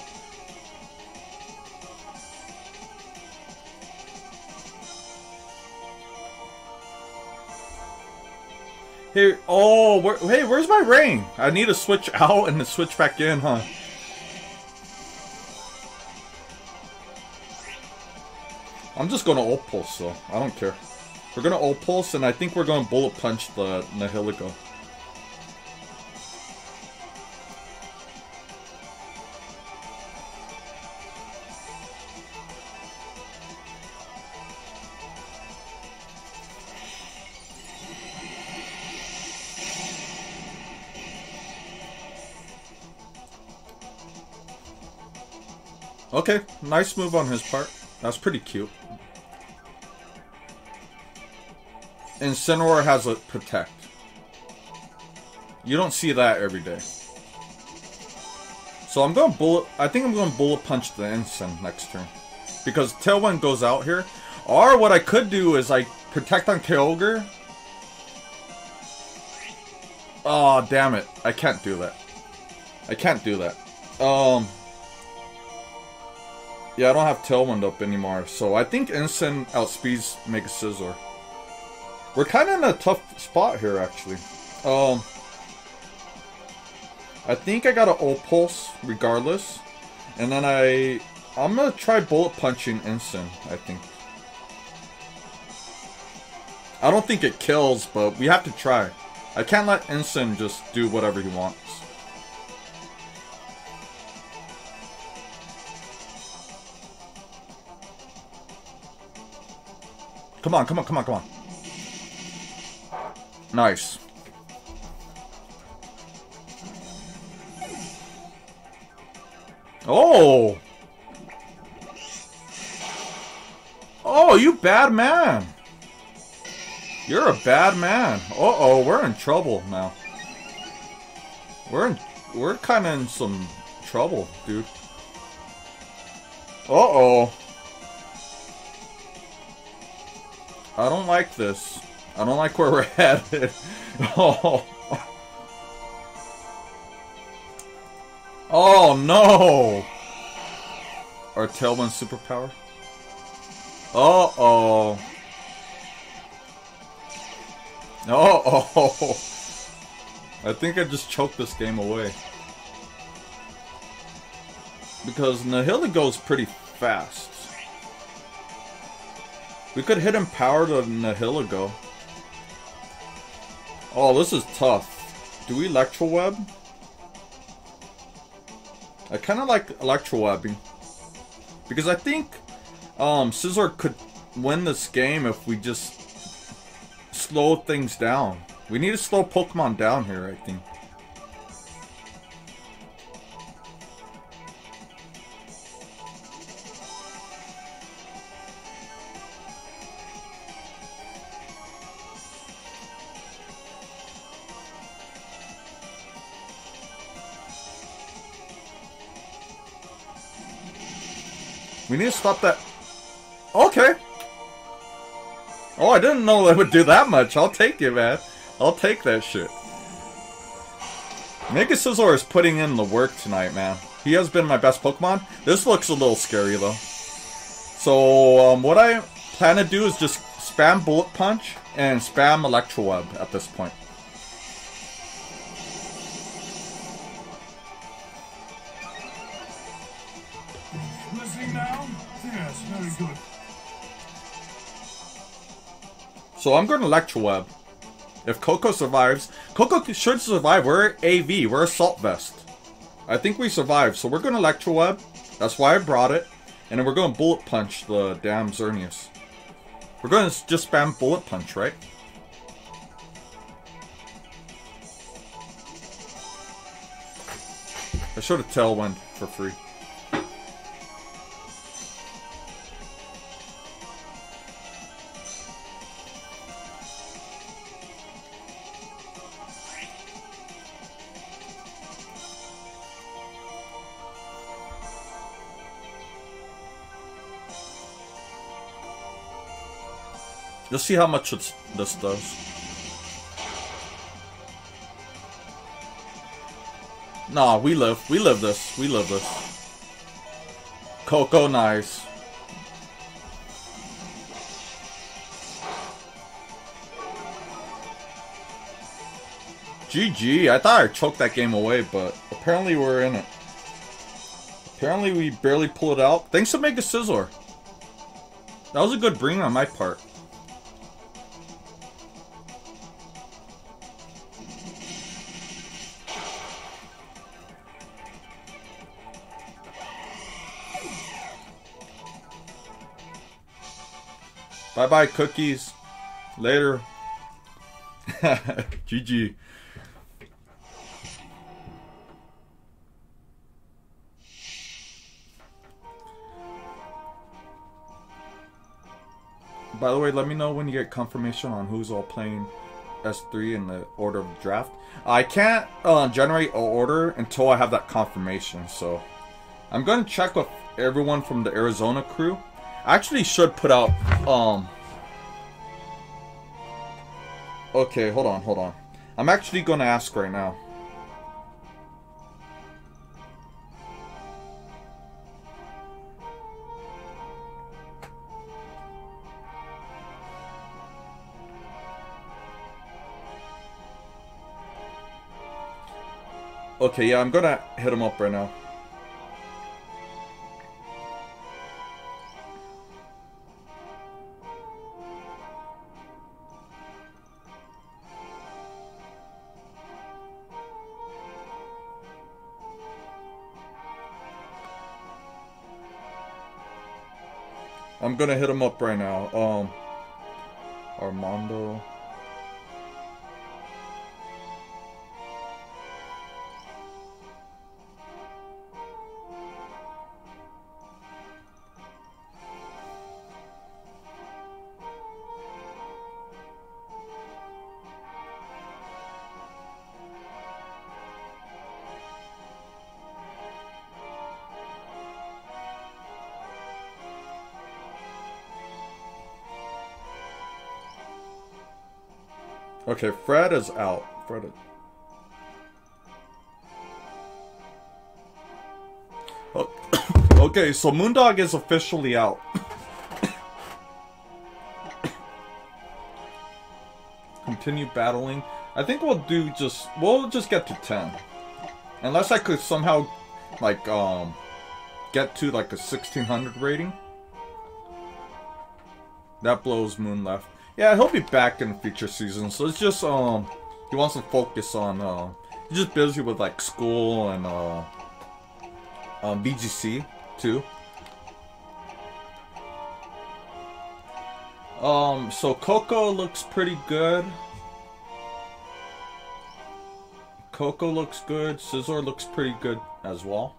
Hey, oh, where, hey, where's my rain? I need to switch out and then switch back in, huh? I'm just gonna ult pulse, so I don't care. We're gonna ult pulse, and I think we're gonna bullet punch the Nihilego. Okay, nice move on his part. That's pretty cute. Incineroar has a protect. You don't see that every day. So I'm going bullet. I think I'm going bullet punch the Incin next turn because Tailwind goes out here. Or what I could do is like protect on Kyogre. Oh damn it! I can't do that. I can't do that. Um. Yeah, I don't have Tailwind up anymore, so I think Incin outspeeds Mega Scizor. We're kind of in a tough spot here, actually. Um, I think I got an ult pulse regardless, and then I I'm gonna try bullet punching Incin. I think. I don't think it kills, but we have to try. I can't let Incin just do whatever he wants. Come on, come on, come on, come on. Nice. Oh! Oh, you bad man! You're a bad man. Uh-oh, we're in trouble now. We're in, we're kind of in some trouble, dude. Uh-oh. I don't like this. I don't like where we're headed. oh. Oh no! Our Tailwind superpower? Uh oh. Uh oh. I think I just choked this game away. Because Nihilego goes pretty fast. We could hit him power to Nihilego. Oh, this is tough. Do we Electro Web? I kind of like Electro Webbing. Because I think um, Scizor could win this game if we just slow things down. We need to slow Pokemon down here, I think. We need to stop that. Okay. Oh, I didn't know it would do that much. I'll take it, man. I'll take that shit. Mega Scizor is putting in the work tonight, man. He has been my best Pokemon. This looks a little scary, though. So, um, what I plan to do is just spam Bullet Punch and spam Electro Web at this point. So I'm going to Electro Web. If Koko survives, Koko should survive. We're AV. We're Assault Vest. I think we survived, so we're going to Electro Web. That's why I brought it. And then we're going to Bullet Punch the damn Xerneas. We're going to just spam Bullet Punch, right? I should have Tailwind for free. Let's see how much this does. Nah, we live. We live this. We live this. Koko, nice. GG. I thought I choked that game away, but apparently we're in it. Apparently we barely pulled it out. Thanks to Mega Scizor. That was a good bring on my part. Bye bye, cookies. Later. GG. By the way, let me know when you get confirmation on who's all playing S3 in the order of draft. I can't uh, generate an order until I have that confirmation, so I'm going to check with everyone from the Arizona crew. I actually should put out um Okay, hold on, hold on. I'm actually to ask right now. Okay, yeah, I'm gonna hit him up right now. I'm gonna hit him up right now. Um, Armando. Okay, Fred is out. Fred. Is... Oh, okay, so Moondog is officially out. Continue battling. I think we'll do just we'll just get to ten, unless I could somehow like um get to like a sixteen hundred rating. That blows Moon left. Yeah, he'll be back in future seasons. So it's just um, he wants to focus on uh, he's just busy with like school and uh, um, VGC too. Um, so Koko looks pretty good. Koko looks good. Scizor looks pretty good as well.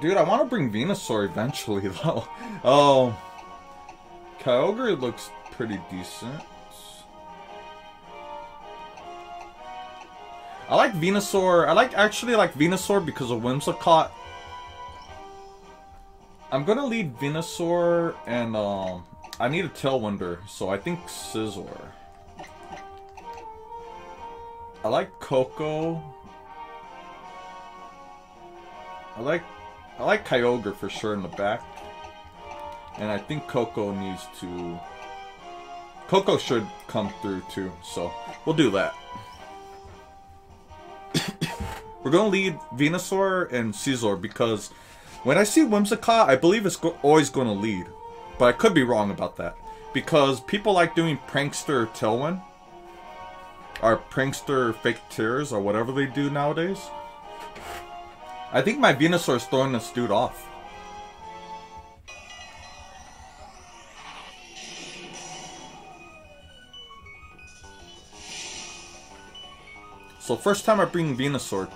Dude, I want to bring Venusaur eventually, though. Oh. Kyogre looks pretty decent. I like Venusaur. I like actually like Venusaur because of Whimsicott. I'm gonna lead Venusaur and um I need a Tailwinder, so I think Scizor. I like Koko. I like I like Kyogre for sure in the back. And I think Koko needs to... Koko should come through too, so we'll do that. We're going to lead Venusaur and Scizor because when I see Whimsicott, I believe it's go always going to lead. But I could be wrong about that. Because people like doing Prankster Tailwind. Or Prankster Fake Tears or whatever they do nowadays. I think my Venusaur is throwing this dude off. So first time I bring Venusaur.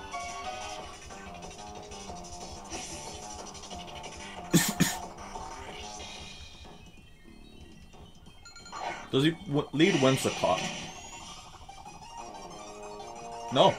Does he lead Whimsicott? No.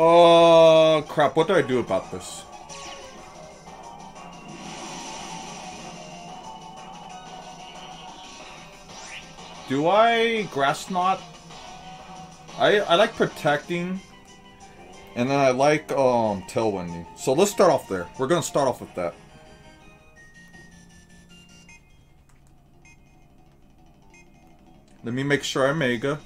Oh, crap. What do I do about this? Do I grass knot? I I like protecting, and then I like um tailwinding. So let's start off there. We're gonna start off with that. Let me make sure I mega.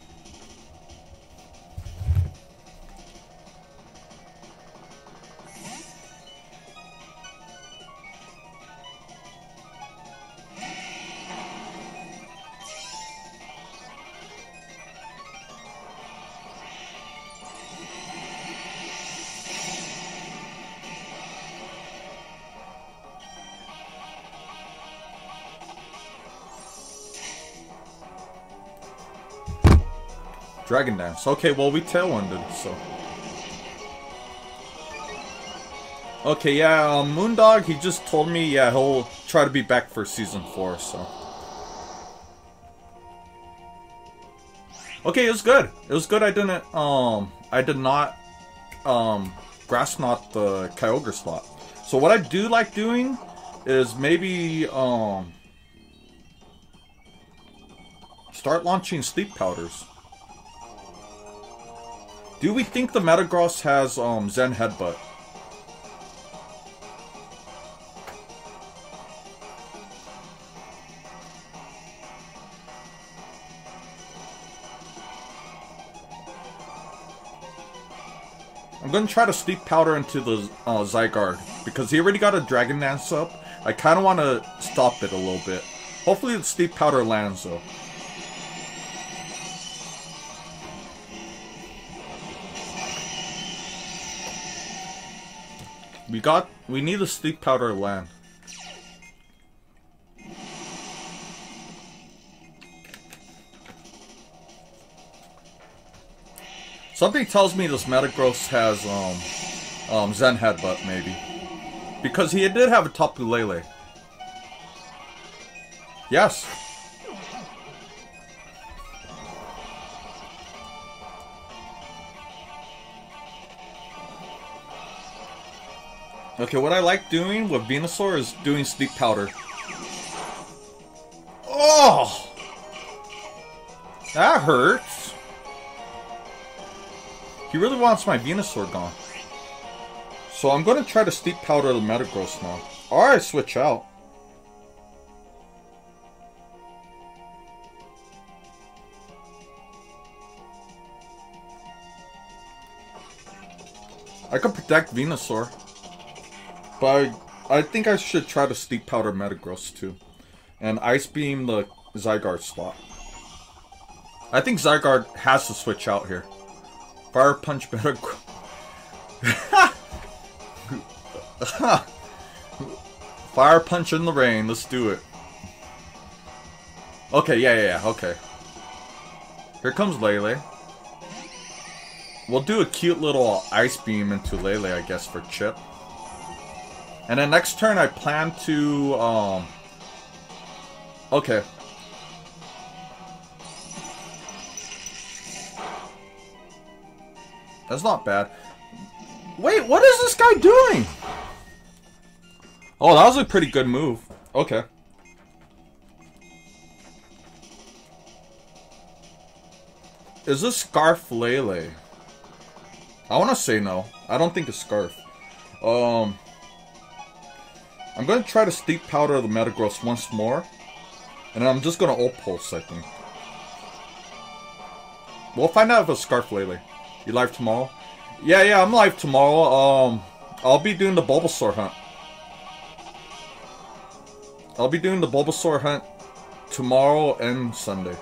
Dance. Okay, well, we tailwinded, so. Okay, yeah, um, Moondog, he just told me, yeah, he'll try to be back for Season 4, so. Okay, it was good. It was good I didn't, um, I did not, um, grass knot the Kyogre slot. So what I do like doing is maybe, um, start launching sleep powders. Do we think the Metagross has, um, Zen Headbutt? I'm gonna try to sleep powder into the uh, Zygarde because he already got a Dragon Dance up. I kind of want to stop it a little bit. Hopefully the sleep powder lands though. We got, we need a sleep powder land. Something tells me this Metagross has um, um, Zen Headbutt, maybe. Because he did have a Tapu Lele. Yes. Okay, what I like doing with Venusaur is doing Sleep Powder. Oh! That hurts. He really wants my Venusaur gone. So I'm going to try to Sleep Powder the Metagross now. Or I switch out. I could protect Venusaur. But I, I think I should try to Sleep Powder Metagross too. And Ice Beam the Zygarde slot. I think Zygarde has to switch out here. Fire Punch Metagross. Fire Punch in the rain, let's do it. Okay, yeah, yeah, yeah, okay. Here comes Lele. We'll do a cute little Ice Beam into Lele, I guess, for Chip. And then next turn I plan to, um... Okay. That's not bad. Wait, what is this guy doing? Oh, that was a pretty good move. Okay. Is this Scarf Lele? I want to say no. I don't think it's Scarf. Um... I'm going to try to Sleep Powder the Metagross once more. And I'm just going to Ult Pulse, I think. We'll find out if it's Scarf Lele. You live tomorrow? Yeah, yeah, I'm live tomorrow. Um, I'll be doing the Bulbasaur hunt. I'll be doing the Bulbasaur hunt tomorrow and Sunday.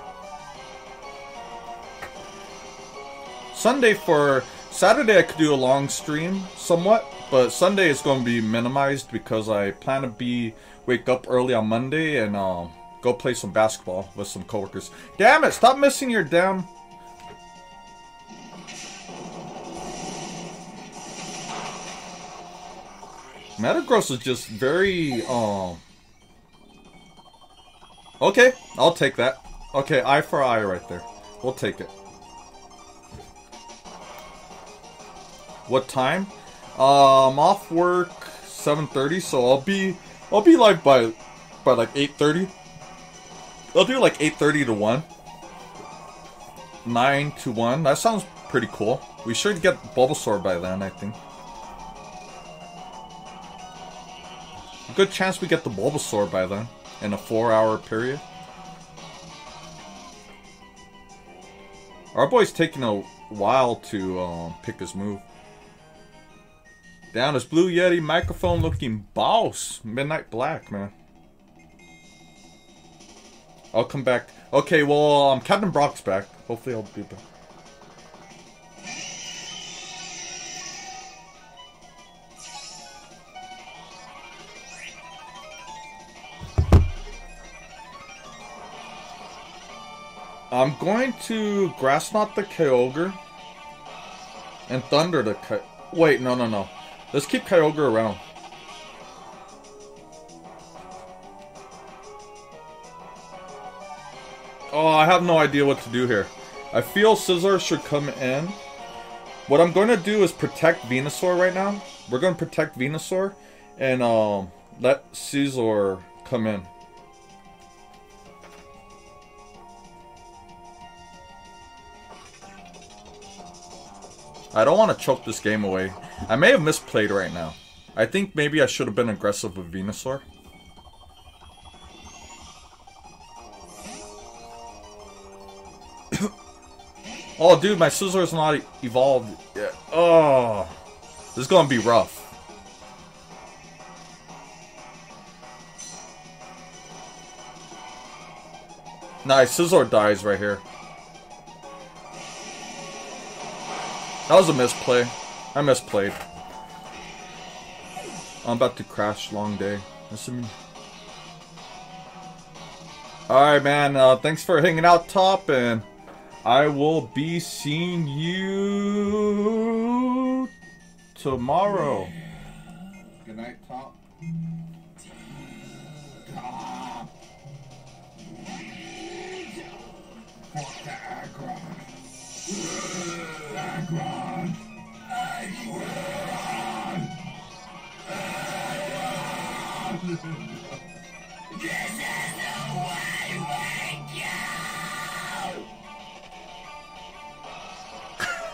Sunday for... Saturday I could do a long stream, somewhat. But Sunday is going to be minimized because I plan to be wake up early on Monday and um, go play some basketball with some coworkers. Damn it! Stop missing your damn. Metagross is just very um. Okay, I'll take that. Okay, eye for eye right there. We'll take it. What time? I'm off work 7:30, so I'll be I'll be live by by like 8:30. I'll do like 8:30 to 1. 9 to 1. That sounds pretty cool. We should get Bulbasaur by then, I think. Good chance we get the Bulbasaur by then in a 4-hour period. Our boy's taking a while to um, pick his move. Down his Blue Yeti microphone looking boss. Midnight Black, man. I'll come back. Okay, well, um, Captain Brock's back. Hopefully I'll be back. I'm going to Grass Knot the Kyogre and Thunder the Ky- Wait, no, no, no. Let's keep Kyogre around. Oh, I have no idea what to do here. I feel Scizor should come in. What I'm going to do is protect Venusaur right now. We're going to protect Venusaur and um, let Scizor come in. I don't want to choke this game away. I may have misplayed right now. I think maybe I should have been aggressive with Venusaur. oh, dude, my Scizor's not evolved yet. Oh, this is gonna be rough. Nice, Scizor dies right here. That was a misplay. I misplayed. I'm about to crash long day. Listen. Alright, man. Uh, thanks for hanging out, Top, and I will be seeing you tomorrow. Good night, Top.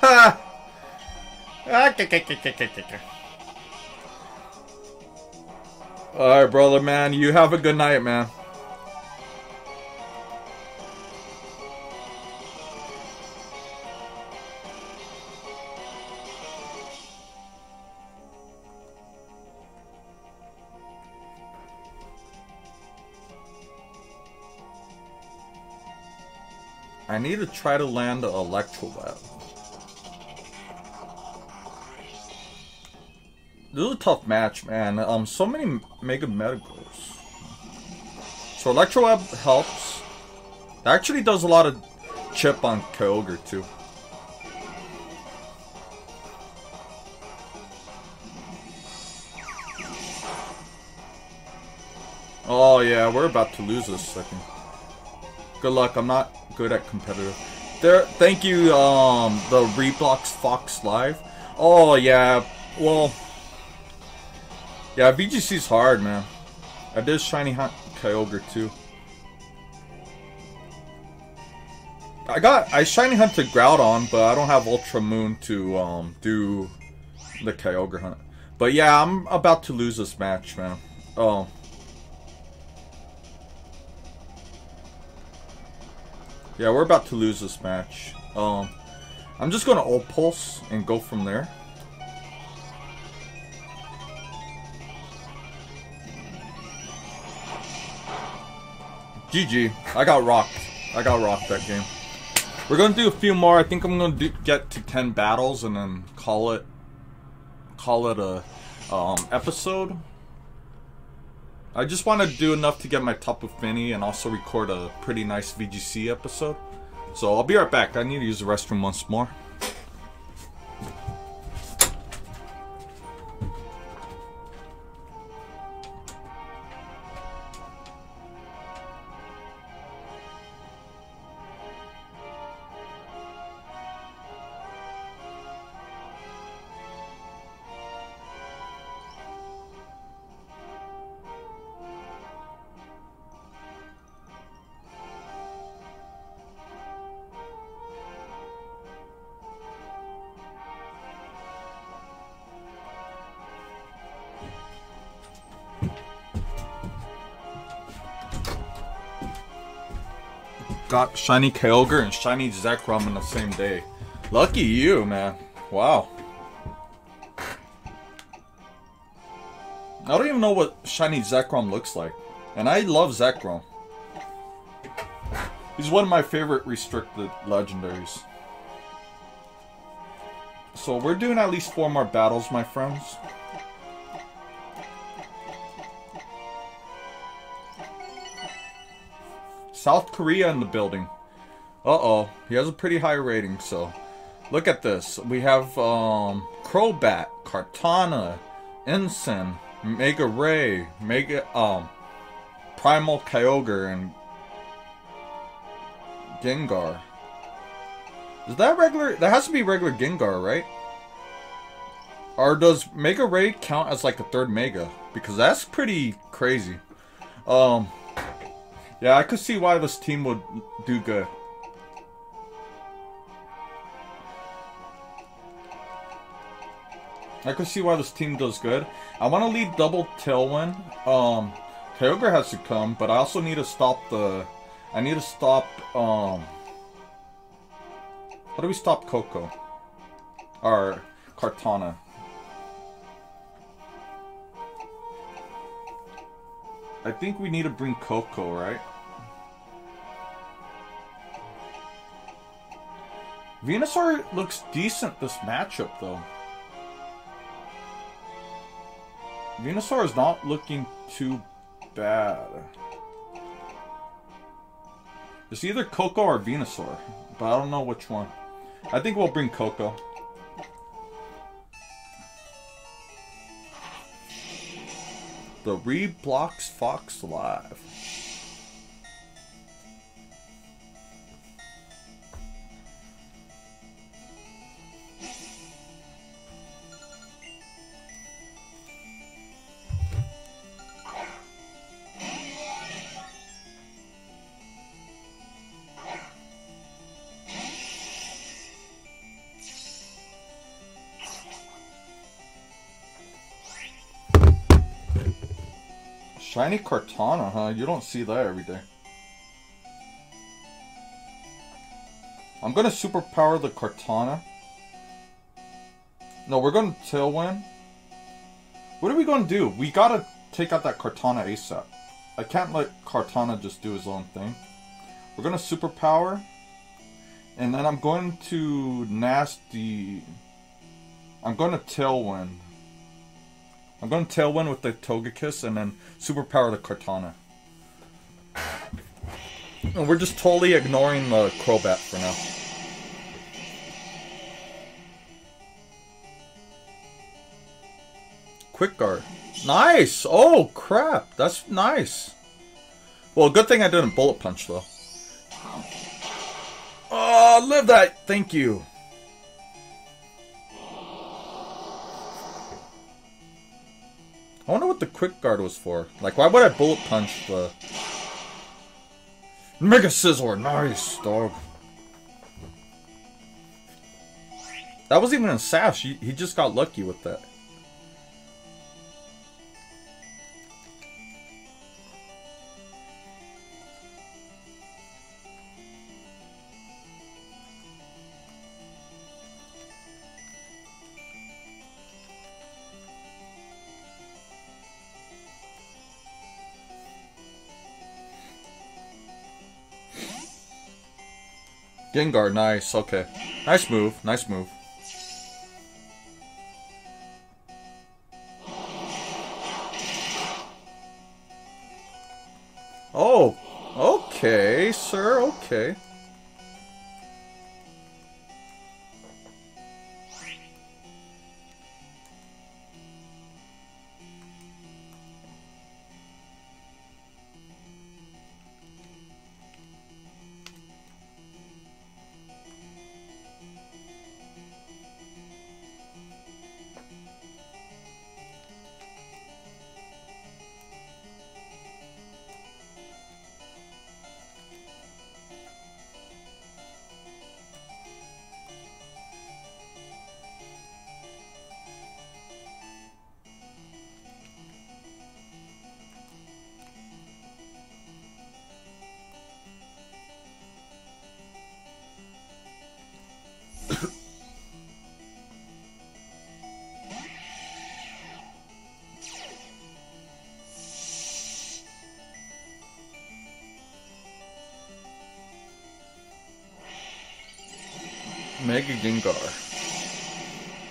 Ah, Alright, brother, man. You have a good night, man. I need to try to land an Electroweb. This is a tough match, man. Um, so many Mega Metagross. So Electroweb helps. It actually does a lot of chip on Kyogre, too. Oh yeah, we're about to lose this second. Good luck, I'm not good at competitive. There, thank you, um, the Reblox Fox Live. Oh yeah, well, yeah, VGC's hard, man. I did Shiny Hunt Kyogre too. I got I Shiny Hunted Groudon, but I don't have Ultra Moon to um do the Kyogre hunt. But yeah, I'm about to lose this match, man. Oh. Yeah, we're about to lose this match. Um, I'm just gonna ult pulse and go from there. GG. I got rocked. I got rocked that game. We're gonna do a few more. I think I'm gonna do, get to 10 battles and then call it call it a um, episode. I just want to do enough to get my top of Finny and also record a pretty nice VGC episode. So I'll be right back. I need to use the restroom once more. Got Shiny Kyogre and Shiny Zekrom in the same day. Lucky you, man. Wow. I don't even know what Shiny Zekrom looks like. And I love Zekrom. He's one of my favorite restricted legendaries. So we're doing at least four more battles, my friends. South Korea in the building. Uh-oh. He has a pretty high rating, so... Look at this. We have, um... Crobat, Kartana, Ensign, Mega Ray, Mega, um... Primal Kyogre, and... Gengar. Is that regular? That has to be regular Gengar, right? Or does Mega Ray count as like a third Mega? Because that's pretty crazy. Um, yeah, I could see why this team would do good. I could see why this team does good. I want to lead double Tailwind. Um, Kyogre has to come, but I also need to stop the... I need to stop, um... How do we stop Koko? Or Kartana? I think we need to bring Koko, right? Venusaur looks decent this matchup, though. Venusaur is not looking too bad. It's either Koko or Venusaur, but I don't know which one. I think we'll bring Koko. The Reblocks Fox Live. Shiny Kartana, huh? You don't see that every day. I'm gonna superpower the Kartana. No, we're gonna Tailwind. What are we gonna do? We gotta take out that Kartana ASAP. I can't let Kartana just do his own thing. We're gonna superpower. And then I'm going to Nasty... I'm going to Tailwind. I'm going to Tailwind with the Togekiss and then Superpower the Kartana. And we're just totally ignoring the Crobat for now. Quick Guard. Nice! Oh, crap. That's nice. Well, good thing I didn't Bullet Punch, though. Oh, live that! Thank you. I wonder what the quick guard was for. Like, why would I bullet punch the... Mega Scizor! Nice, dog. That wasn't even a sash. He, he just got lucky with that. Gengar, nice, okay. Nice move, nice move. Oh, okay, sir, okay.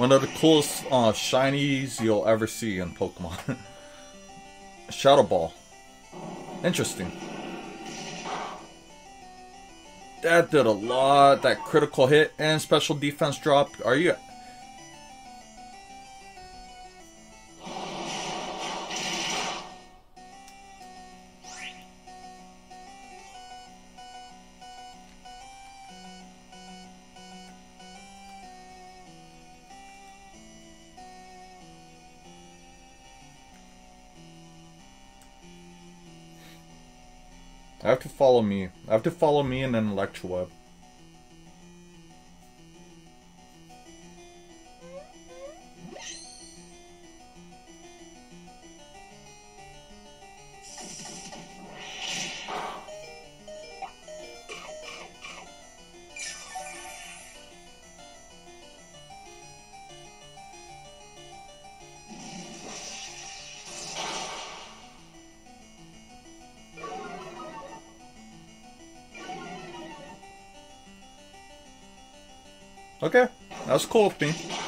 One of the coolest uh, shinies you'll ever see in Pokemon. Shadow Ball. Interesting. That did a lot. That critical hit and special defense drop. Are you? Have to follow me and then Electroweb. Okay, that's cool with me.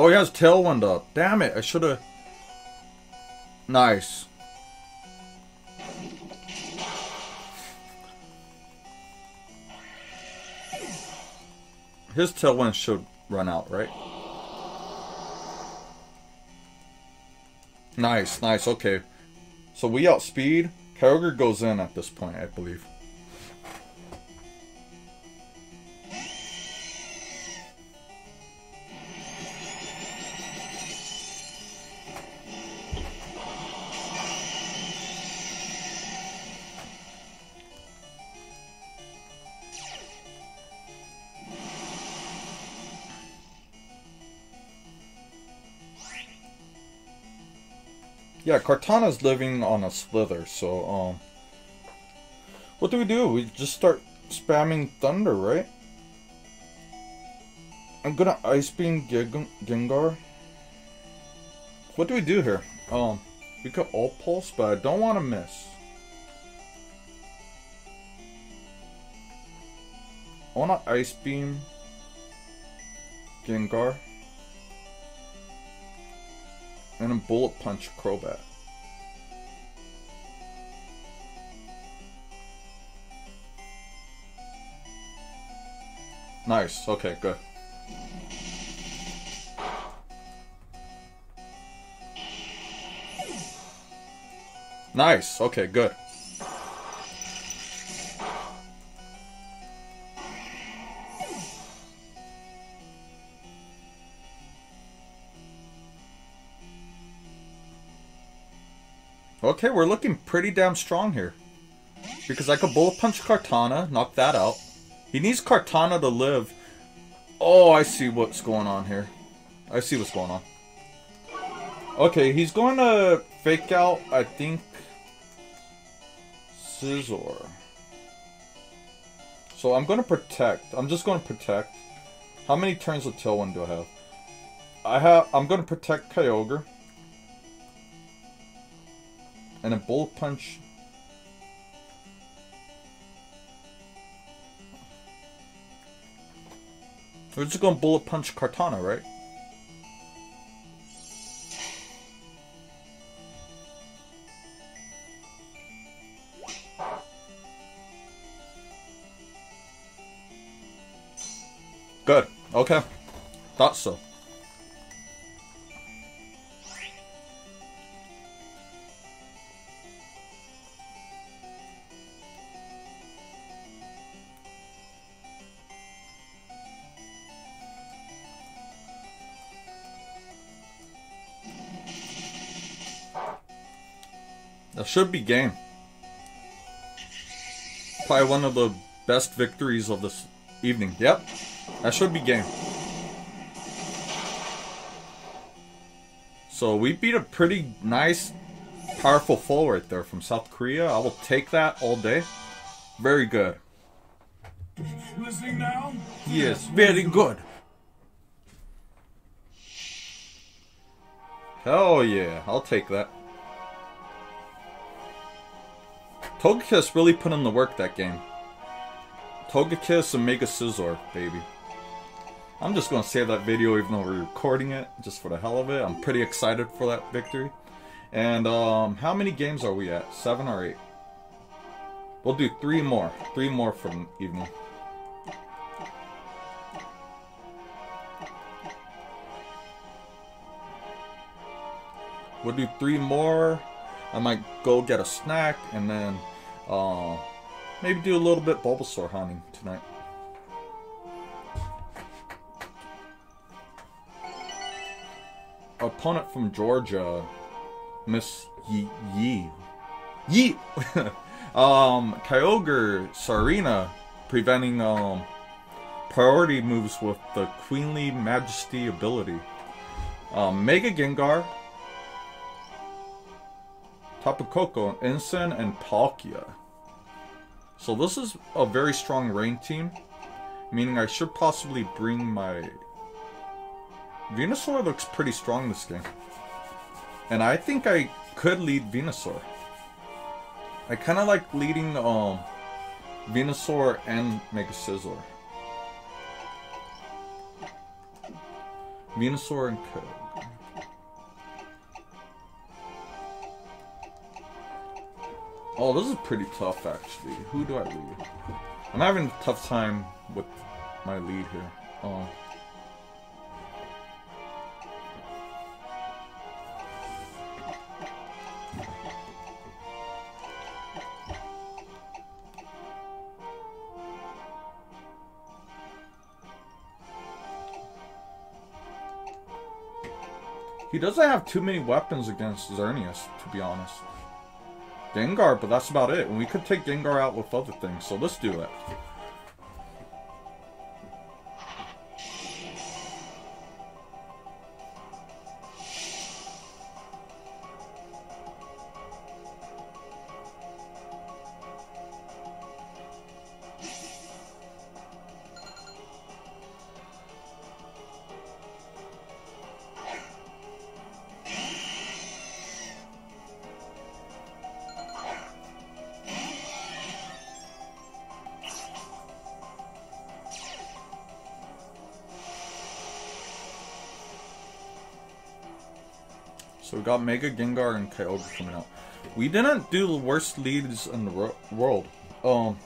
Oh, he has Tailwind up. Damn it, I should have... Nice. His Tailwind should run out, right? Nice, nice, okay. So we outspeed. Kyogre goes in at this point, I believe. Yeah, Kartana's living on a slither, so, um... What do we do? We just start spamming Thunder, right? I'm gonna Ice Beam Gengar. What do we do here? Um, we could all pulse, but I don't want to miss. I want to Ice Beam Gengar. And a Bullet Punch Crobat. Nice, okay, good. Nice, okay, good. Okay, we're looking pretty damn strong here. Because I could bullet punch Kartana, knock that out. He needs Kartana to live. Oh, I see what's going on here. I see what's going on. Okay, he's going to fake out, I think, Scizor. So I'm going to protect. I'm just going to protect. How many turns of Tailwind do I have? I have. I'm going to protect Kyogre. And a Bullet Punch. We're just going to Bullet Punch Kartana, right? Good. Okay. Thought so. Should be game. Probably one of the best victories of this evening. Yep. That should be game. So we beat a pretty nice, powerful foe right there from South Korea. I will take that all day. Very good. Listening now? Yes, very good. Hell yeah, I'll take that. Togekiss really put in the work that game. Togekiss and Mega Scizor, baby. I'm just gonna save that video even though we're recording it, just for the hell of it. I'm pretty excited for that victory. And um, how many games are we at? Seven or eight? We'll do three more. Three more for the evening. We'll do three more. I might go get a snack and then uh, maybe do a little bit Bulbasaur hunting tonight. Opponent from Georgia, Miss. Yi. Yi! um, Kyogre, Tsareena, preventing um, priority moves with the Queenly Majesty ability. Um, Mega Gengar, Tapu Koko, Ensign, and Palkia. So this is a very strong rain team, meaning I should possibly bring my... Venusaur looks pretty strong this game. And I think I could lead Venusaur. I kind of like leading um, Venusaur and Mega Scizor. Venusaur and Kyogre. Oh, this is pretty tough, actually. Who do I lead? I'm having a tough time with my lead here. Oh. He doesn't have too many weapons against Xerneas, to be honest. Gengar, but that's about it. And we could take Gengar out with other things, so let's do it. Got Mega Gengar and Kyogre coming out. We didn't do the worst leads in the world. Um.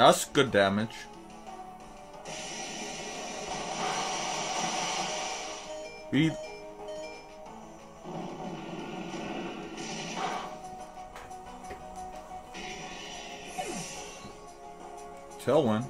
That's good damage. We Tailwind.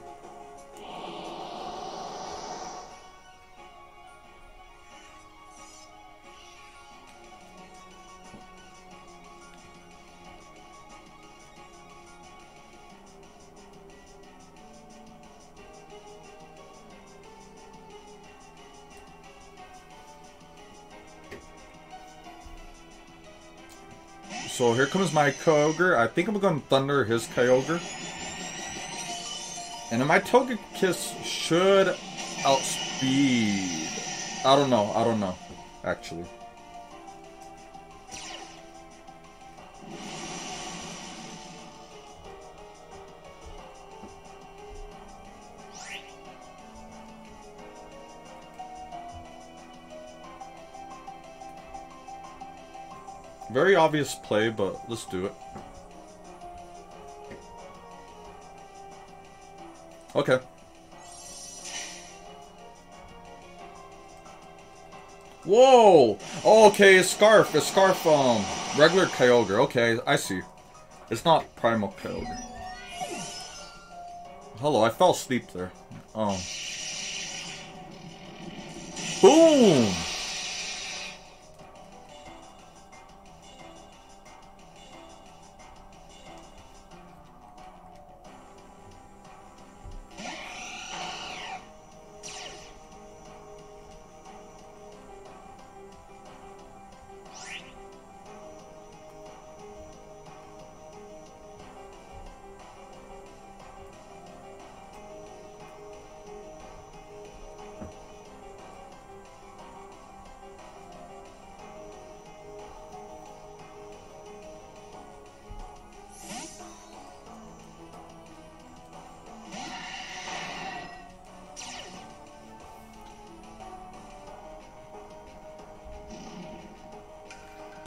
Comes my Kyogre. I think I'm going to Thunder his Kyogre. And my Togekiss should outspeed. I don't know. I don't know. Actually. Very obvious play, but let's do it. Okay. Whoa! Oh, okay, a scarf. A scarf, um, regular Kyogre. Okay, I see. It's not Primal Kyogre. Hello, I fell asleep there. Um. Boom!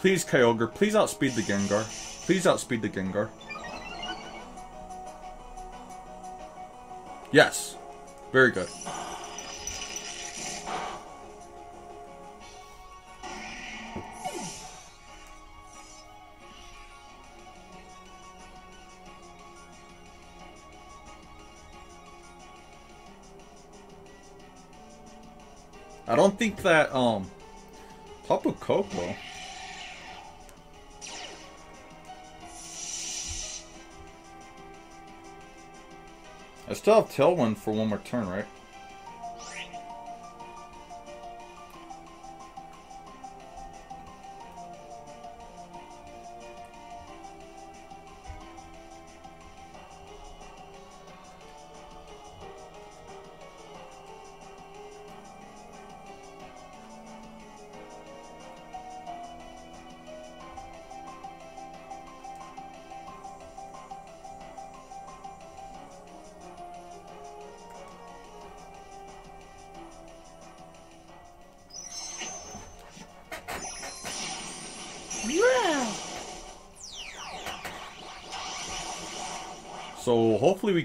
Please, Kyogre, please outspeed the Gengar. Please outspeed the Gengar. Yes. Very good. I don't think that, um, Tapu Koko I still have Tailwind for one more turn, right?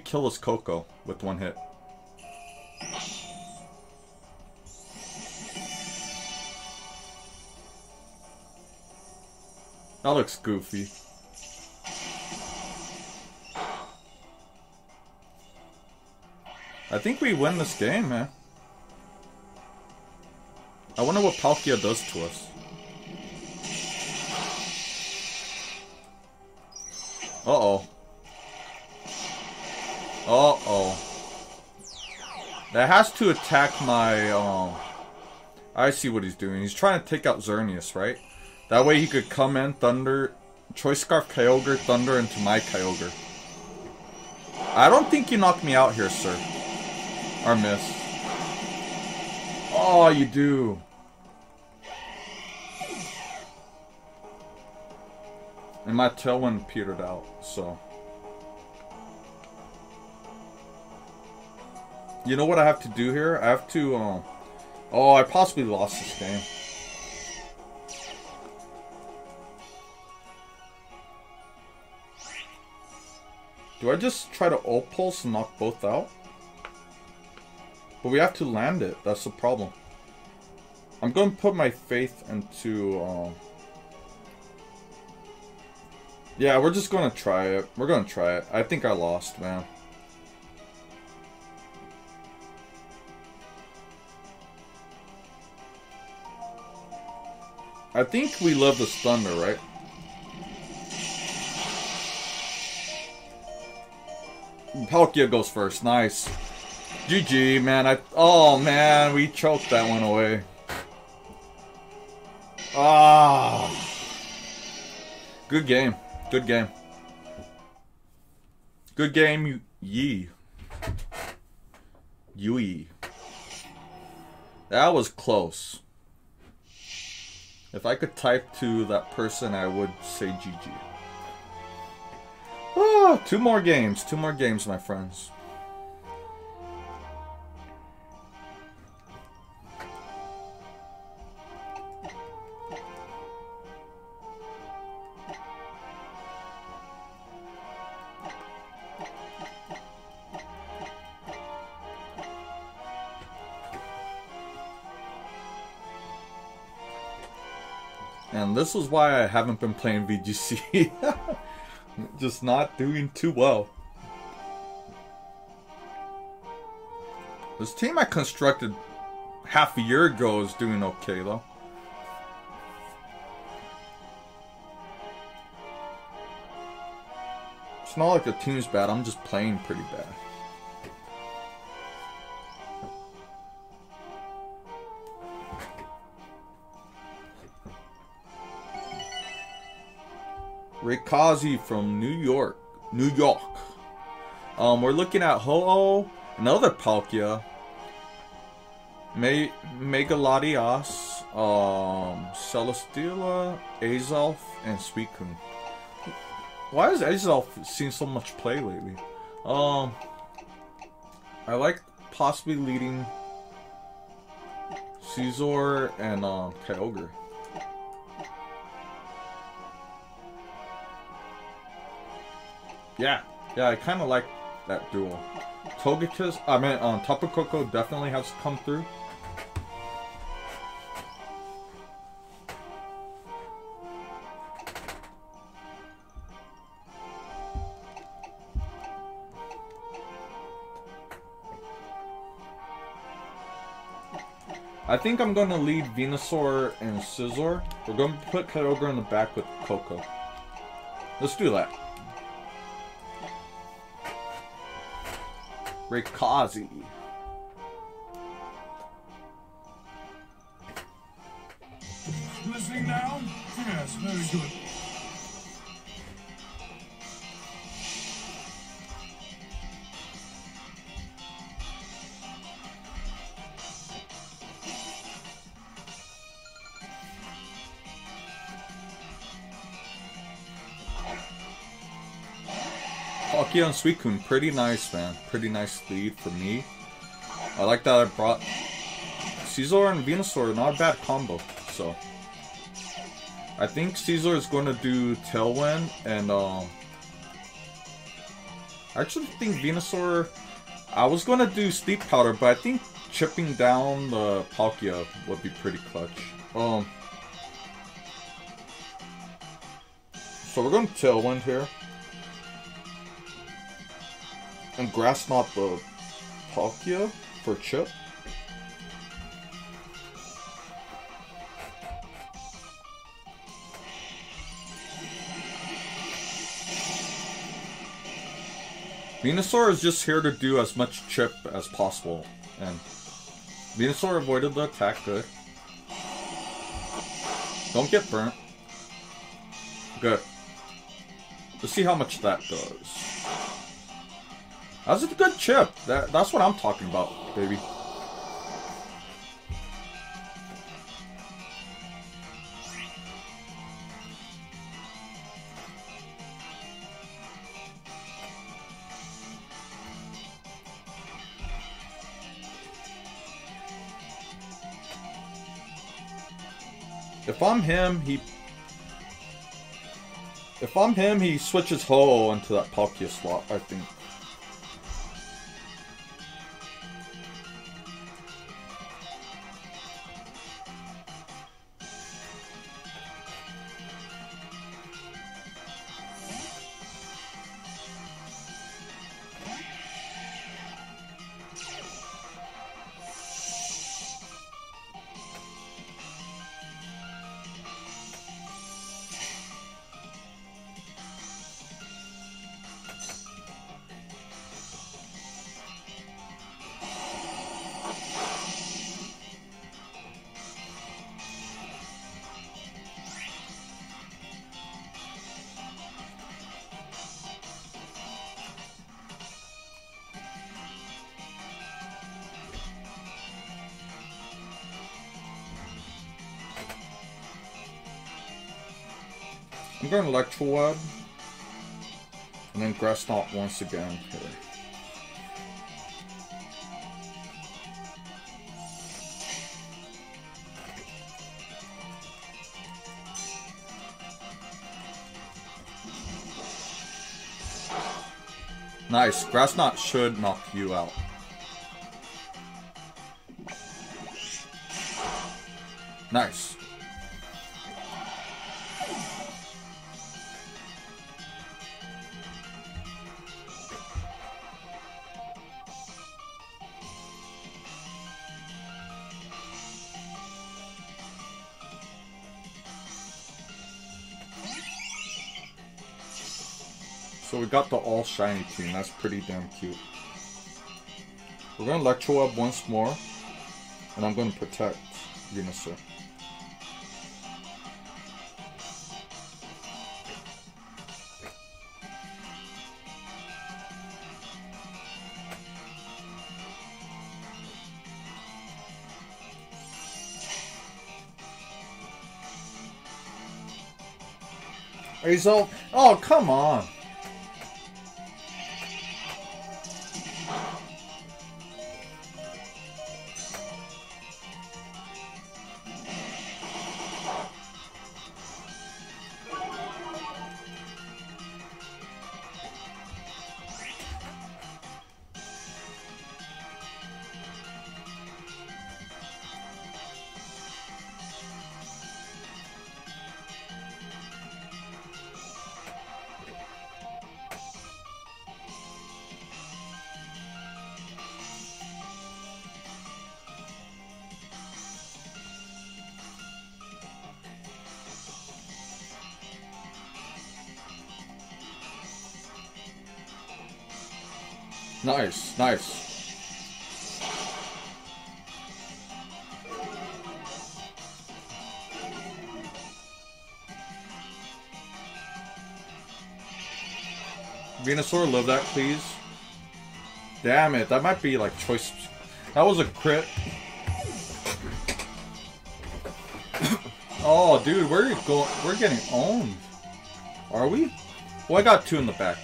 Kill this Koko with one hit. That looks goofy. I think we win this game, man. I wonder what Palkia does to us. Has to attack my, um... I see what he's doing. He's trying to take out Xerneas, right? That way he could come in, Thunder... Choice Scarf Kyogre, Thunder into my Kyogre. I don't think you knocked me out here, sir. Or miss. Oh, you do. And my tailwind petered out, so... You know what I have to do here? I have to, um... Oh, I possibly lost this game. Do I just try to ult pulse and knock both out? But we have to land it. That's the problem. I'm going to put my faith into... Um... Yeah, we're just going to try it. We're going to try it. I think I lost, man. I think we love the thunder, right? Palkia goes first. Nice. GG, man. I oh man, we choked that one away. Ah. Good game. Good game. Good game, Yi. Yui. That was close. If I could type to that person, I would say GG. Oh, ah, two more games. Two more games, my friends. This is why I haven't been playing VGC. Just not doing too well. This team I constructed half a year ago is doing okay though. It's not like the team's bad, I'm just playing pretty bad. Raykazi from New York. New York. Um, we're looking at Ho-Oh, another Palkia, Me Megalodios, um, Celesteela, Azelf, and Suicune. Why has Azelf seen so much play lately? Um, I like possibly leading Scizor and um, Kyogre. Yeah, yeah, I kind of like that duel. Togekiss, I mean, um, Tapu Koko definitely has come through. I think I'm going to lead Venusaur and Scizor. We're going to put Kyogre in the back with Koko. Let's do that. Rayquazi. Palkia and Suicune, pretty nice, man. Pretty nice lead for me. I like that I brought Scizor and Venusaur, not a bad combo. So I think Scizor is going to do Tailwind, and um, I actually think Venusaur. I was going to do Sleep Powder, but I think chipping down the Palkia would be pretty clutch. Um, so we're going to Tailwind here. And Grass Knot the Palkia for chip. Venusaur is just here to do as much chip as possible, and Venusaur avoided the attack good. Don't get burnt. Good. Let's see how much that does. That's a good chip. That, that's what I'm talking about, baby. If I'm him, he... If I'm him, he switches Ho into that Palkia slot, I think. I'm going Electro Web. And then Grass Knot once again here. Nice. Grass Knot should knock you out. Nice. All shiny team. That's pretty damn cute. We're gonna Electro Web once more. And I'm gonna protect Venusaur. Result. Oh, come on. Nice, nice. Venusaur, live that, please. Damn it, that might be like choice. That was a crit. oh, dude, we're going. We're getting owned. Are we? Well, I got two in the back.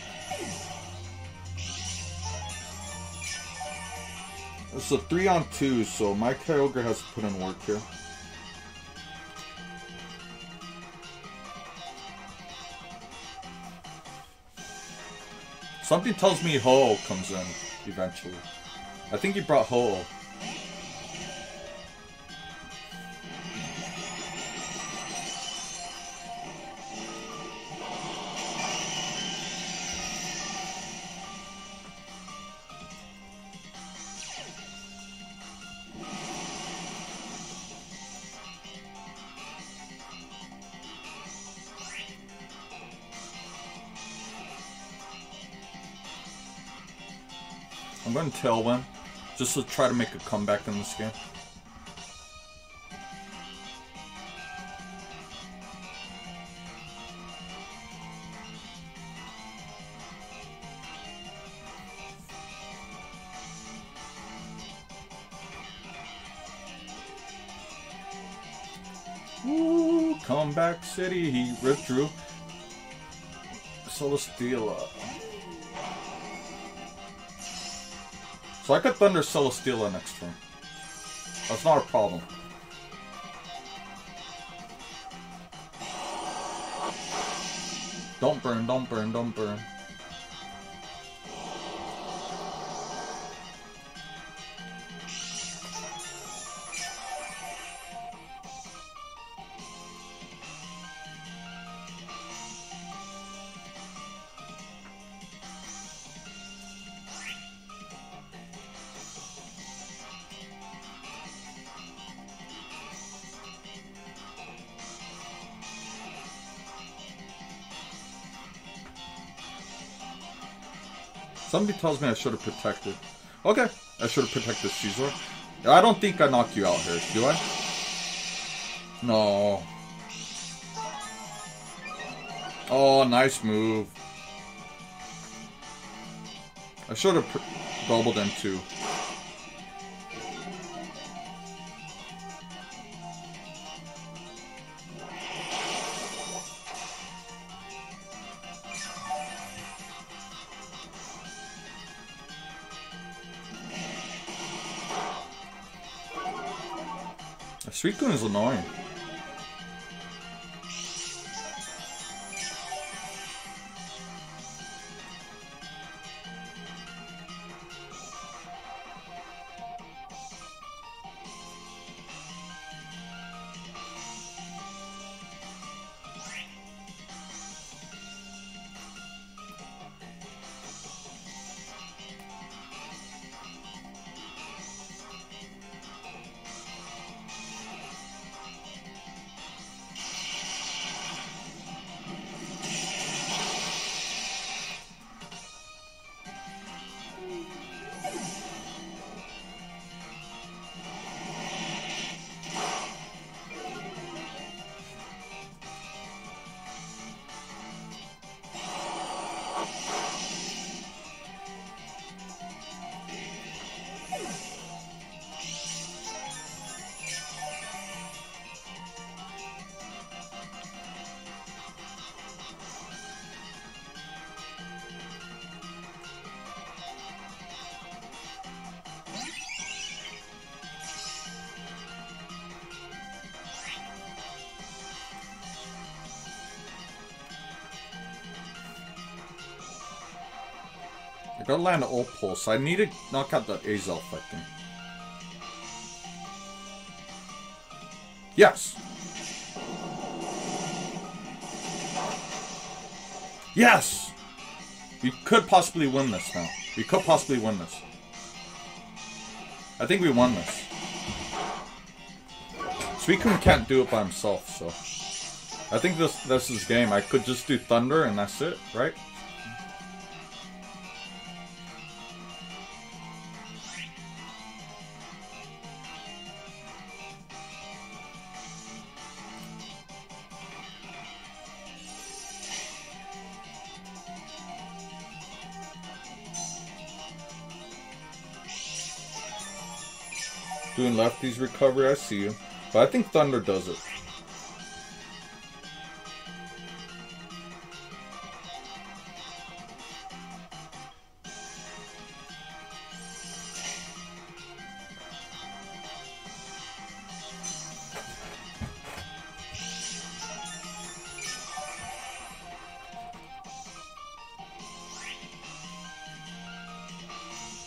It's a three on two, so my Kyogre has to put in work here. Something tells me Ho comes in eventually. I think he brought Ho. Going to Tailwind, just to try to make a comeback in this game. Woo, comeback city, he withdrew. Celesteela. So I could Thunder Celesteela next turn. That's not a problem. Don't burn, don't burn, don't burn. Somebody tells me I should have protected. Okay, I should have protected Scizor. I don't think I knocked you out here, do I? No. Oh, nice move. I should have doubled in too. Suicune is annoying. I gotta land an old pulse. I need to knock out the Azelf, I think. Yes! Yes! We could possibly win this now. We could possibly win this. I think we won this. Suicune can't do it by himself, so... I think this this is game. I could just do Thunder and that's it, right? Doing lefties recovery, I see you. But I think Thunder does it.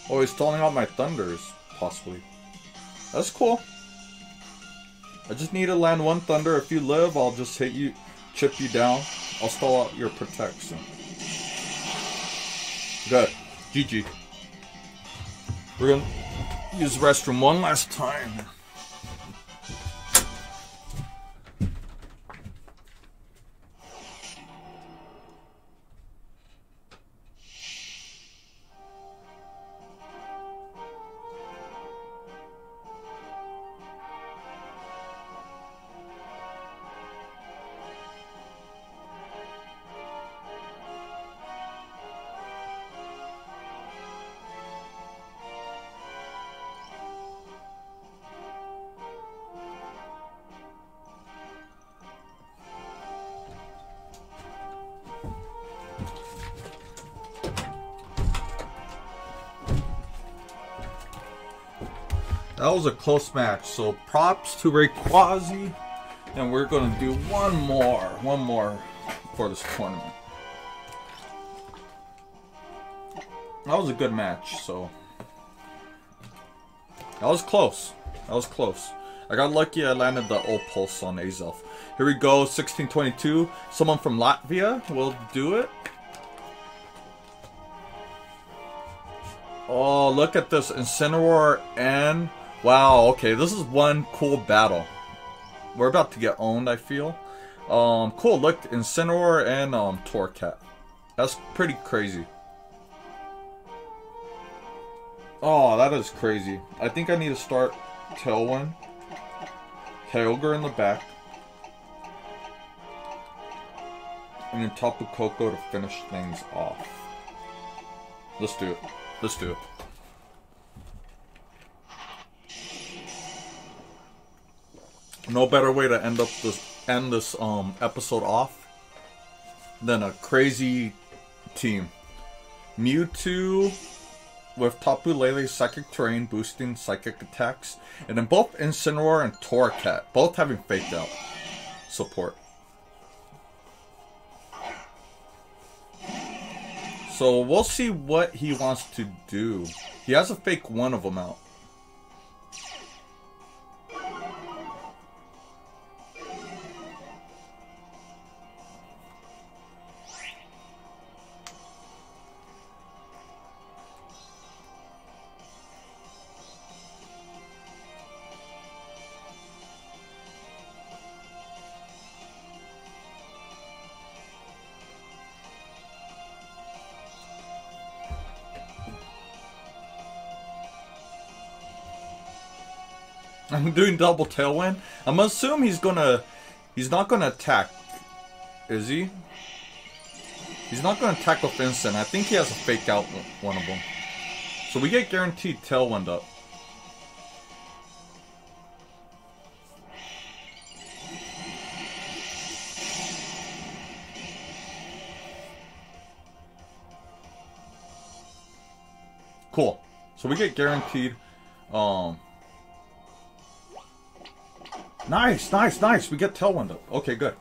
Oh, he's stalling out my thunders, possibly. That's cool. I just need to land one thunder. If you live, I'll just hit you, chip you down. I'll stall out your protection. Good. GG. We're gonna use restroom one last time. Was a close match. So props to Rayquaza. And we're going to do one more. One more for this tournament. That was a good match, so... That was close. That was close. I got lucky I landed the old pulse on Azelf. Here we go, 1622. Someone from Latvia will do it. Oh, look at this. Incineroar and Wow, okay, this is one cool battle. We're about to get owned, I feel. Um, cool, look, Incineroar and um, Torracat. That's pretty crazy. Oh, that is crazy. I think I need to start Tailwind. Kyogre in the back. And then Tapu Koko to finish things off. Let's do it. Let's do it. No better way to end up this end this um episode off than a crazy team. Mewtwo with Tapu Lele's Psychic Terrain boosting psychic attacks, and then both Incineroar and Torracat both having faked out support. So we'll see what he wants to do. He has a fake one of them out. I'm doing double tailwind. I'm assume he's gonna... He's not gonna attack. Is he? He's not gonna attack with instant. I think he has a fake out one of them. So we get guaranteed tailwind up. Cool. So we get guaranteed um Nice, nice, nice. We get Tailwind up. Okay, good.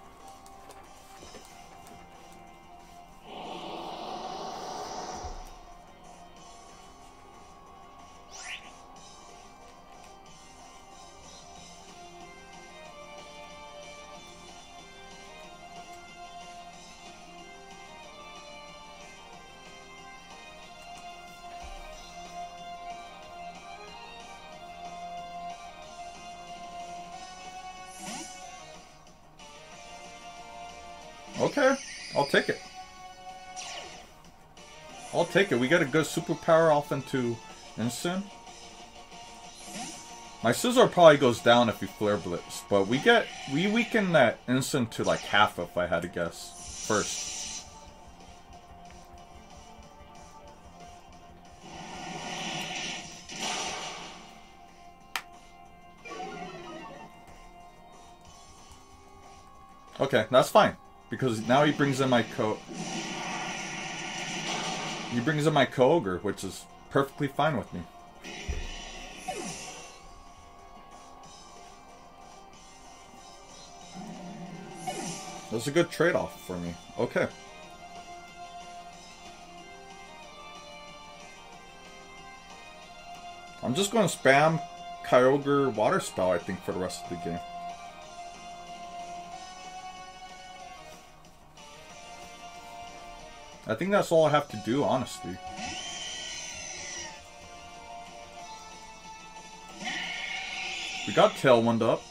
Take it. We got a good superpower off into instant. My Scizor probably goes down if we flare blitz, but we get we weaken that instant to like half if I had to guess first. Okay, that's fine. Because now he brings in my coat. He brings in my Kyogre, which is perfectly fine with me. That's a good trade-off for me. Okay. I'm just going to spam Kyogre Water Spout, I think, for the rest of the game. I think that's all I have to do, honestly. We got Tailwind up.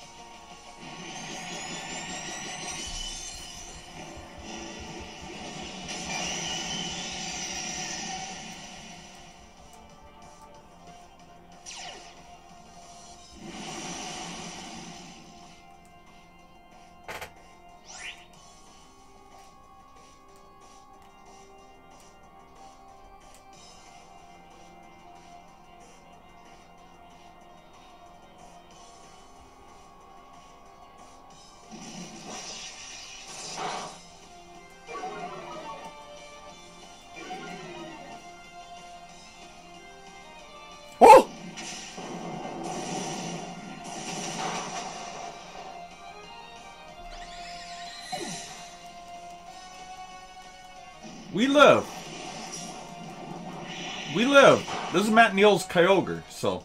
Is Kyogre, so.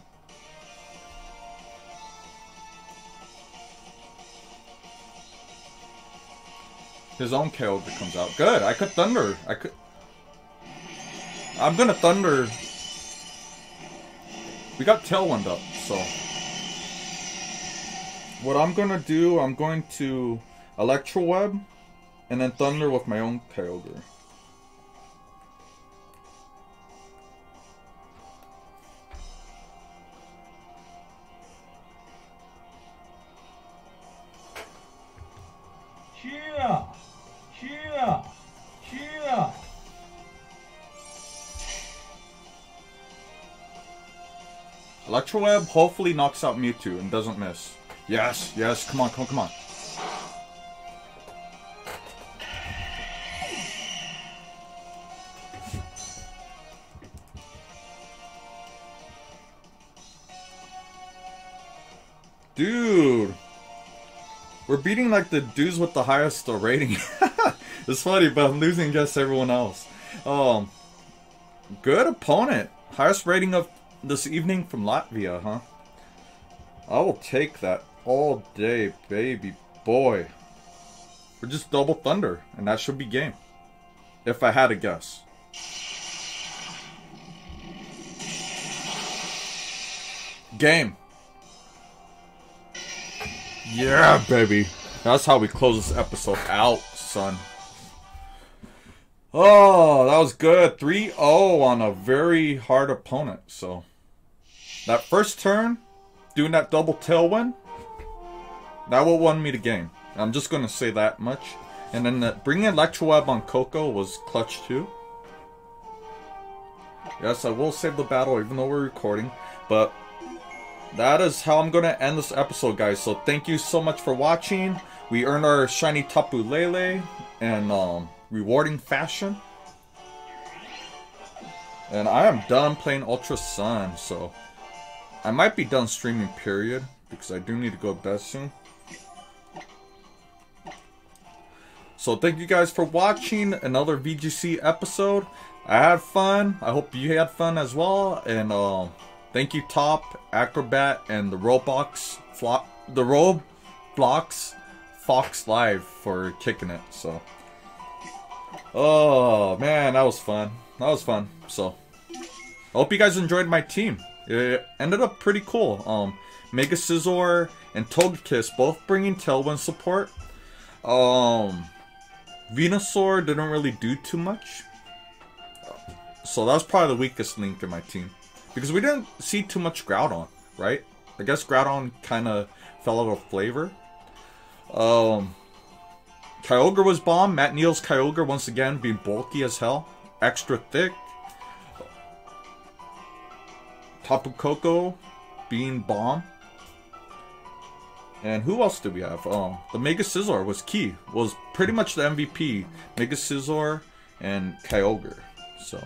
His own Kyogre comes out. Good. I could Thunder. I could. I'm gonna Thunder we got Tailwind up, so. What I'm gonna do, I'm going to Electro Web and then Thunder with my own Kyogre. Electro Web hopefully knocks out Mewtwo and doesn't miss. Yes, yes, come on, come on, come on. Dude. We're beating like the dudes with the highest rating. it's funny, but I'm losing against everyone else. Um, good opponent. Highest rating of this evening from Latvia, huh? I will take that all day, baby boy. We're just double thunder, and that should be game. If I had to guess. Game. Yeah, baby. That's how we close this episode out, son. Oh, that was good. 3 0 on a very hard opponent, so. That first turn, doing that double tailwind, that will win me the game. I'm just going to say that much. And then the, bringing Electro Web on Koko was clutch too. Yes, I will save the battle even though we're recording. But that is how I'm going to end this episode, guys. So thank you so much for watching. We earned our shiny Tapu Lele in um, rewarding fashion. And I am done playing Ultra Sun, so I might be done streaming, period, because I do need to go to bed soon. So thank you guys for watching another VGC episode. I had fun. I hope you had fun as well. And uh, thank you, Top, Acrobat, and the Roblox, Flo the Roblox Fox Live for kicking it. So, oh man, that was fun. That was fun. So, I hope you guys enjoyed my team. It ended up pretty cool. Um, Mega Scizor and Togekiss both bringing Tailwind support. Um, Venusaur didn't really do too much. So that was probably the weakest link in my team. Because we didn't see too much Groudon, right? I guess Groudon kind of fell out of flavor. Um, Kyogre was bomb. Matt Neal's Kyogre once again being bulky as hell. Extra thick. Tapu Koko being bomb. And who else did we have? Um, the Mega Scizor was key. Was pretty much the MVP. Mega Scizor and Kyogre. So.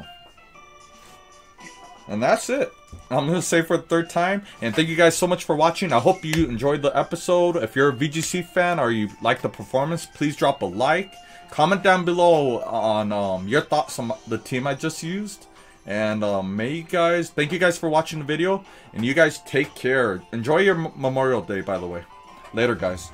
And that's it. I'm going to say for the third time. And thank you guys so much for watching. I hope you enjoyed the episode. If you're a VGC fan or you like the performance, please drop a like. Comment down below on um, your thoughts on the team I just used. And um, may you guys, thank you guys for watching the video. And you guys take care. Enjoy your Memorial Day, by the way. Later, guys.